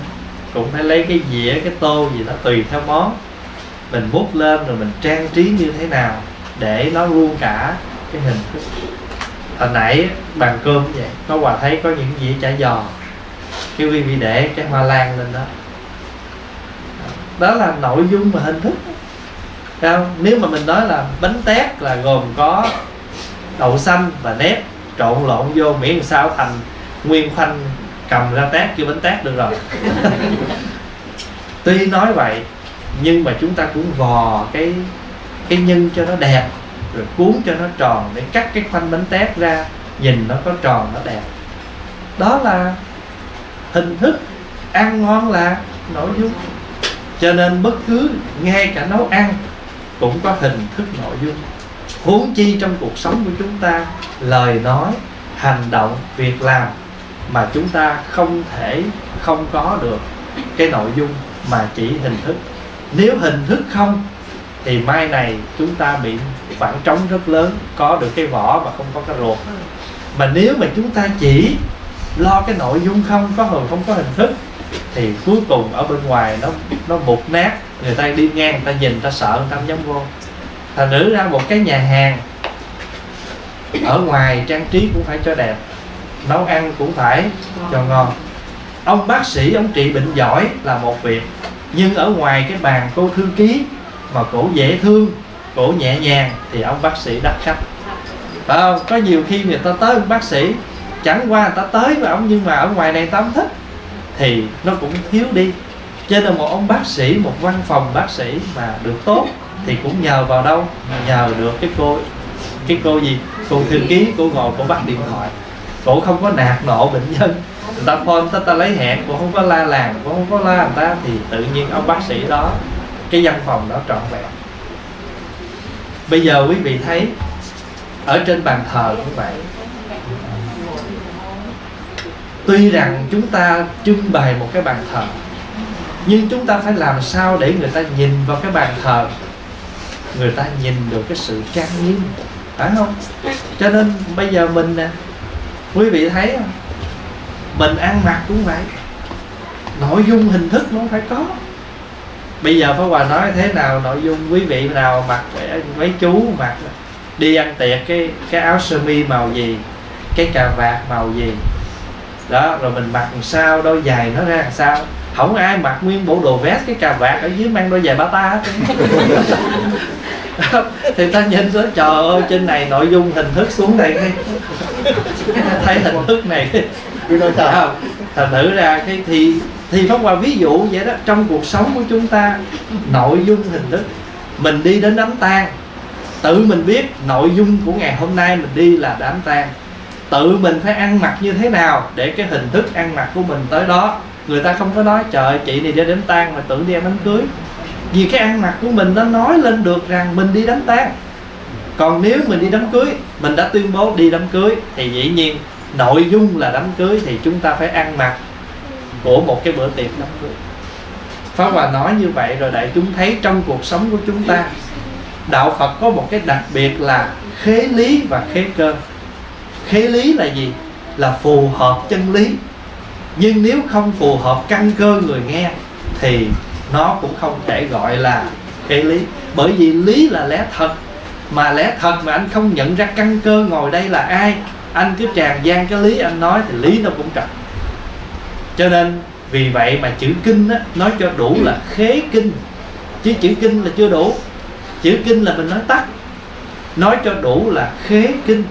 cũng phải lấy cái dĩa, cái tô gì đó tùy theo món. Mình múc lên rồi mình trang trí như thế nào để nó luôn cả cái hình thức. Hồi nãy bàn cơm cũng vậy, có quà thấy có những dĩa chả giò. Cái quý vị để cái hoa lan lên đó. Đó là nội dung và hình thức. Không? nếu mà mình nói là bánh tét là gồm có đậu xanh và nếp, trộn lộn vô miễn sao thành nguyên khoanh cầm ra tát, kêu bánh tét được rồi. Tuy nói vậy, nhưng mà chúng ta cũng vò cái cái nhân cho nó đẹp, rồi cuốn cho nó tròn để cắt cái khoanh bánh tét ra, nhìn nó có tròn, nó đẹp. Đó là hình thức ăn ngon là nội dung. Cho nên bất cứ ngay cả nấu ăn cũng có hình thức nội dung. Huống chi trong cuộc sống của chúng ta, lời nói, hành động, việc làm mà chúng ta không thể không có được cái nội dung mà chỉ hình thức. Nếu hình thức không, thì mai này chúng ta bị khoảng trống rất lớn, có được cái vỏ mà không có cái ruột. Mà nếu mà chúng ta chỉ lo cái nội dung không, có hồi không có hình thức, thì cuối cùng ở bên ngoài nó nó bột nát. Người ta đi ngang, người ta nhìn, người ta sợ, người ta dám vô. Thành nữ ra một cái nhà hàng ở ngoài trang trí cũng phải cho đẹp nấu ăn cũng phải cho ngon. Ông bác sĩ ông trị bệnh giỏi là một việc nhưng ở ngoài cái bàn cô thư ký mà cổ dễ thương cổ nhẹ nhàng thì ông bác sĩ đắt khách. Phải không? Có nhiều khi người ta tới ông bác sĩ chẳng qua người ta tới với ông nhưng mà ở ngoài này ta không thích thì nó cũng thiếu đi. Cho nên một ông bác sĩ một văn phòng bác sĩ mà được tốt thì cũng nhờ vào đâu? Nhờ được cái cô cái cô gì? Cô thư ký cô ngồi cô bắt điện thoại cổ không có nạt nộ bệnh nhân. Người ta phone ta, ta lấy hẹn cổ không có la làng cổ không có la người ta thì tự nhiên ông bác sĩ đó cái văn phòng đó trọn vẹn. Bây giờ quý vị thấy ở trên bàn thờ cũng vậy. Tuy rằng chúng ta trưng bày một cái bàn thờ nhưng chúng ta phải làm sao để người ta nhìn vào cái bàn thờ? Người ta nhìn được cái sự trang nghiêm phải không? Cho nên bây giờ mình nè quý vị thấy không? Mình ăn mặc cũng vậy. Nội dung hình thức nó phải có. Bây giờ Pháp Hòa nói thế nào, nội dung quý vị nào mặc, mấy chú mặc? Đi ăn tiệc, cái cái áo sơ mi màu gì? Cái cà vạt màu gì? Đó, rồi mình mặc làm sao? Đôi giày nó ra làm sao? Không ai mặc nguyên bộ đồ vest cái cà vạt ở dưới mang đôi giày bata hết thì ta nhìn tới trời ơi trên này nội dung hình thức xuống đây. Thấy hình thức này. Thành thử ra cái thì thì pháp hòa ví dụ vậy đó trong cuộc sống của chúng ta nội dung hình thức mình đi đến đám tang tự mình biết nội dung của ngày hôm nay mình đi là đám tang. Tự mình phải ăn mặc như thế nào để cái hình thức ăn mặc của mình tới đó người ta không có nói, trời chị này đi đến tang mà tưởng đi ăn đám cưới. Vì cái ăn mặc của mình nó nói lên được rằng mình đi đám tang. Còn nếu mình đi đám cưới, mình đã tuyên bố đi đám cưới, thì dĩ nhiên nội dung là đám cưới thì chúng ta phải ăn mặc của một cái bữa tiệc đám cưới. Pháp Hòa nói như vậy rồi đại chúng thấy trong cuộc sống của chúng ta, Đạo Phật có một cái đặc biệt là khế lý và khế cơ. Khế lý là gì? Là phù hợp chân lý. Nhưng nếu không phù hợp căn cơ người nghe Thì nó cũng không thể gọi là cái lý. Bởi vì lý là lẽ thật. Mà lẽ thật mà anh không nhận ra căn cơ ngồi đây là ai Anh cứ tràn gian cái lý anh nói Thì lý nó cũng trật. Cho nên vì vậy mà chữ kinh á, nói cho đủ là khế kinh. Chứ chữ kinh là chưa đủ. Chữ kinh là mình nói tắt. Nói cho đủ là khế kinh.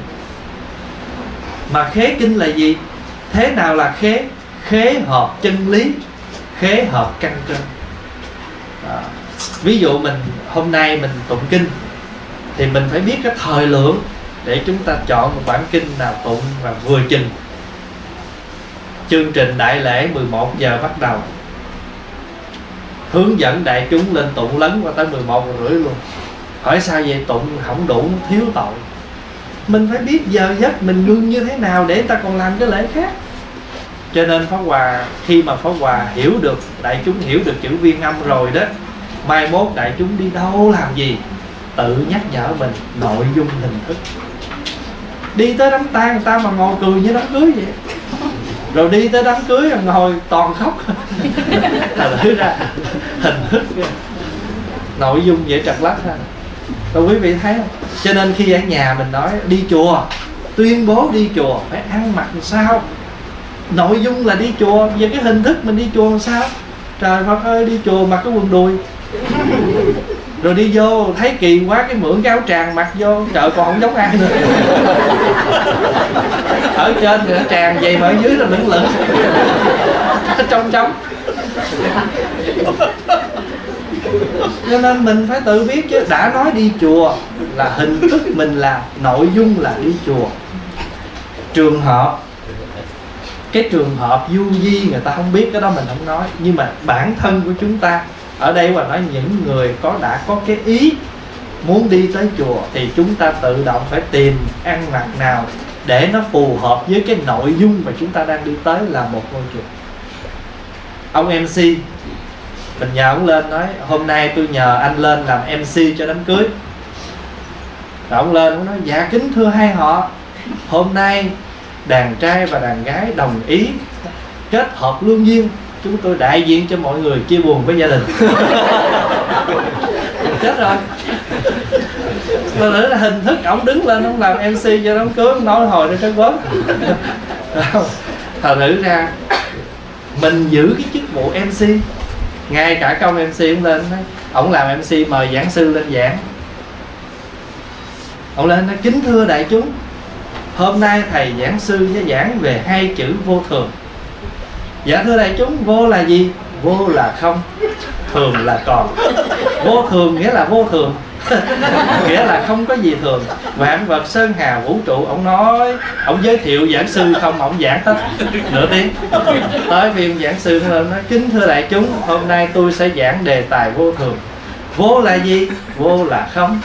Mà khế kinh là gì? Thế nào là khế? Khế hợp chân lý khế hợp căn cơ. À, ví dụ mình hôm nay mình tụng kinh thì mình phải biết cái thời lượng để chúng ta chọn một bản kinh nào tụng và vừa trình. chương trình đại lễ 11 giờ bắt đầu. Hướng dẫn đại chúng lên tụng lấn qua tới 11 giờ rưỡi luôn. Hỏi sao vậy? Tụng không đủ thiếu tội. Mình phải biết giờ giấc mình ngưng như thế nào để người ta còn làm cái lễ khác cho nên Pháp Hòa, khi mà Pháp Hòa hiểu được, đại chúng hiểu được chữ viên âm rồi đó, mai mốt đại chúng đi đâu làm gì? Tự nhắc nhở mình nội dung hình thức. Đi tới đám tang, người ta mà ngồi cười như đám cưới vậy. Rồi đi tới đám cưới là ngồi toàn khóc. Là thử ra hình thức nội dung dễ trật lắc ha. Rồi quý vị thấy không? Cho nên khi ở nhà mình nói, đi chùa. Tuyên bố đi chùa phải ăn mặc sao? Nội dung là đi chùa về cái hình thức mình đi chùa làm sao? Trời Phật ơi, đi chùa mặc cái quần đùi. Rồi đi vô, thấy kỳ quá, cái mượn cái áo tràng mặc vô. Trời, còn không giống ai nữa. Ở trên thì nó tràn vậy mà ở dưới là lửng lửng. Trong trong cho nên mình phải tự biết chứ. Đã nói đi chùa là hình thức mình là nội dung là đi chùa. Trường hợp cái trường hợp du di người ta không biết, cái đó mình không nói. Nhưng mà bản thân của chúng ta, ở đây mà nói những người có đã có cái ý muốn đi tới chùa thì chúng ta tự động phải tìm ăn mặc nào để nó phù hợp với cái nội dung mà chúng ta đang đi tới là một ngôi chùa. Ông mc mình nhờ ông lên nói, hôm nay tôi nhờ anh lên làm mc cho đám cưới. Rồi ông lên ông nói dạ kính thưa hai họ, hôm nay đàn trai và đàn gái đồng ý kết hợp lương duyên. Chúng tôi đại diện cho mọi người chia buồn với gia đình. Chết rồi. Mà nữa là hình thức ổng đứng lên ông làm mc cho đám cưới, nói hồi nó cái vớt thật thử ra, mình giữ cái chức vụ mc ngay cả công mc cũng lên ổng làm mc mời giảng sư lên giảng. Ông lên nó kính thưa đại chúng hôm nay thầy giảng sư sẽ giảng về hai chữ vô thường. Dạ thưa đại chúng vô là gì? Vô là không. Thường là còn. Vô thường nghĩa là vô thường. Nghĩa là không có gì thường. Vạn vật sơn hà vũ trụ ông nói. Ông giới thiệu giảng sư không ông giảng hết. Nửa tiếng. Tới phim giảng sư lên nói kính thưa đại chúng hôm nay tôi sẽ giảng đề tài vô thường. Vô là gì? Vô là không.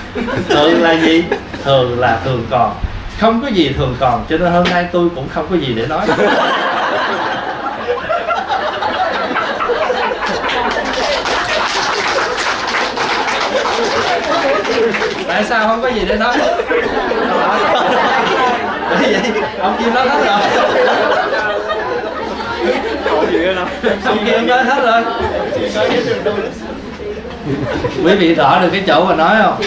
Thường là gì? Thường là thường còn không có gì thường còn, cho nên hôm nay tôi cũng không có gì để nói. Tại sao không có gì để nói? Bởi vậy, ông kia nói hết rồi. Ông kia nói hết rồi. Quý vị rõ được cái chỗ mà nói không?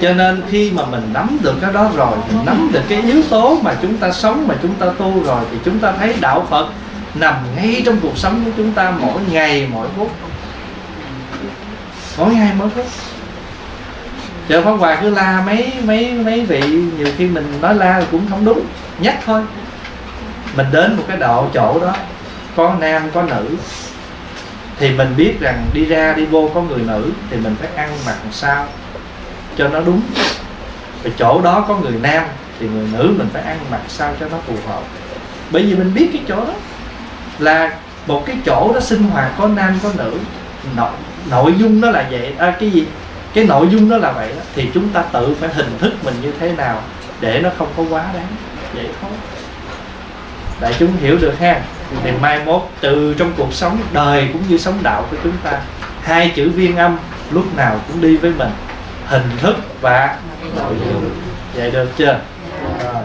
Cho nên khi mà mình nắm được cái đó rồi, mình nắm được cái yếu tố mà chúng ta sống, mà chúng ta tu rồi, thì chúng ta thấy đạo phật nằm ngay trong cuộc sống của chúng ta mỗi ngày, mỗi phút. Mỗi ngày, mỗi phút. Chợ pháp hòa cứ la mấy mấy mấy vị, nhiều khi mình nói la cũng không đúng, nhắc thôi. Mình đến một cái độ chỗ đó, có nam, có nữ, thì mình biết rằng đi ra, đi vô có người nữ, thì mình phải ăn mặc sao? Cho nó đúng. Và chỗ đó có người nam thì người nữ mình phải ăn mặc sao cho nó phù hợp. Bởi vì mình biết cái chỗ đó là một cái chỗ đó sinh hoạt có nam có nữ. Nội, nội dung nó là vậy. À, cái gì? Cái nội dung nó là vậy đó. Thì chúng ta tự phải hình thức mình như thế nào để nó không có quá đáng. Vậy thôi. Đại chúng hiểu được ha? Thì mai mốt từ trong cuộc sống đời cũng như sống đạo của chúng ta hai chữ viên âm lúc nào cũng đi với mình hình thức và nội dung vậy được chưa? Rồi.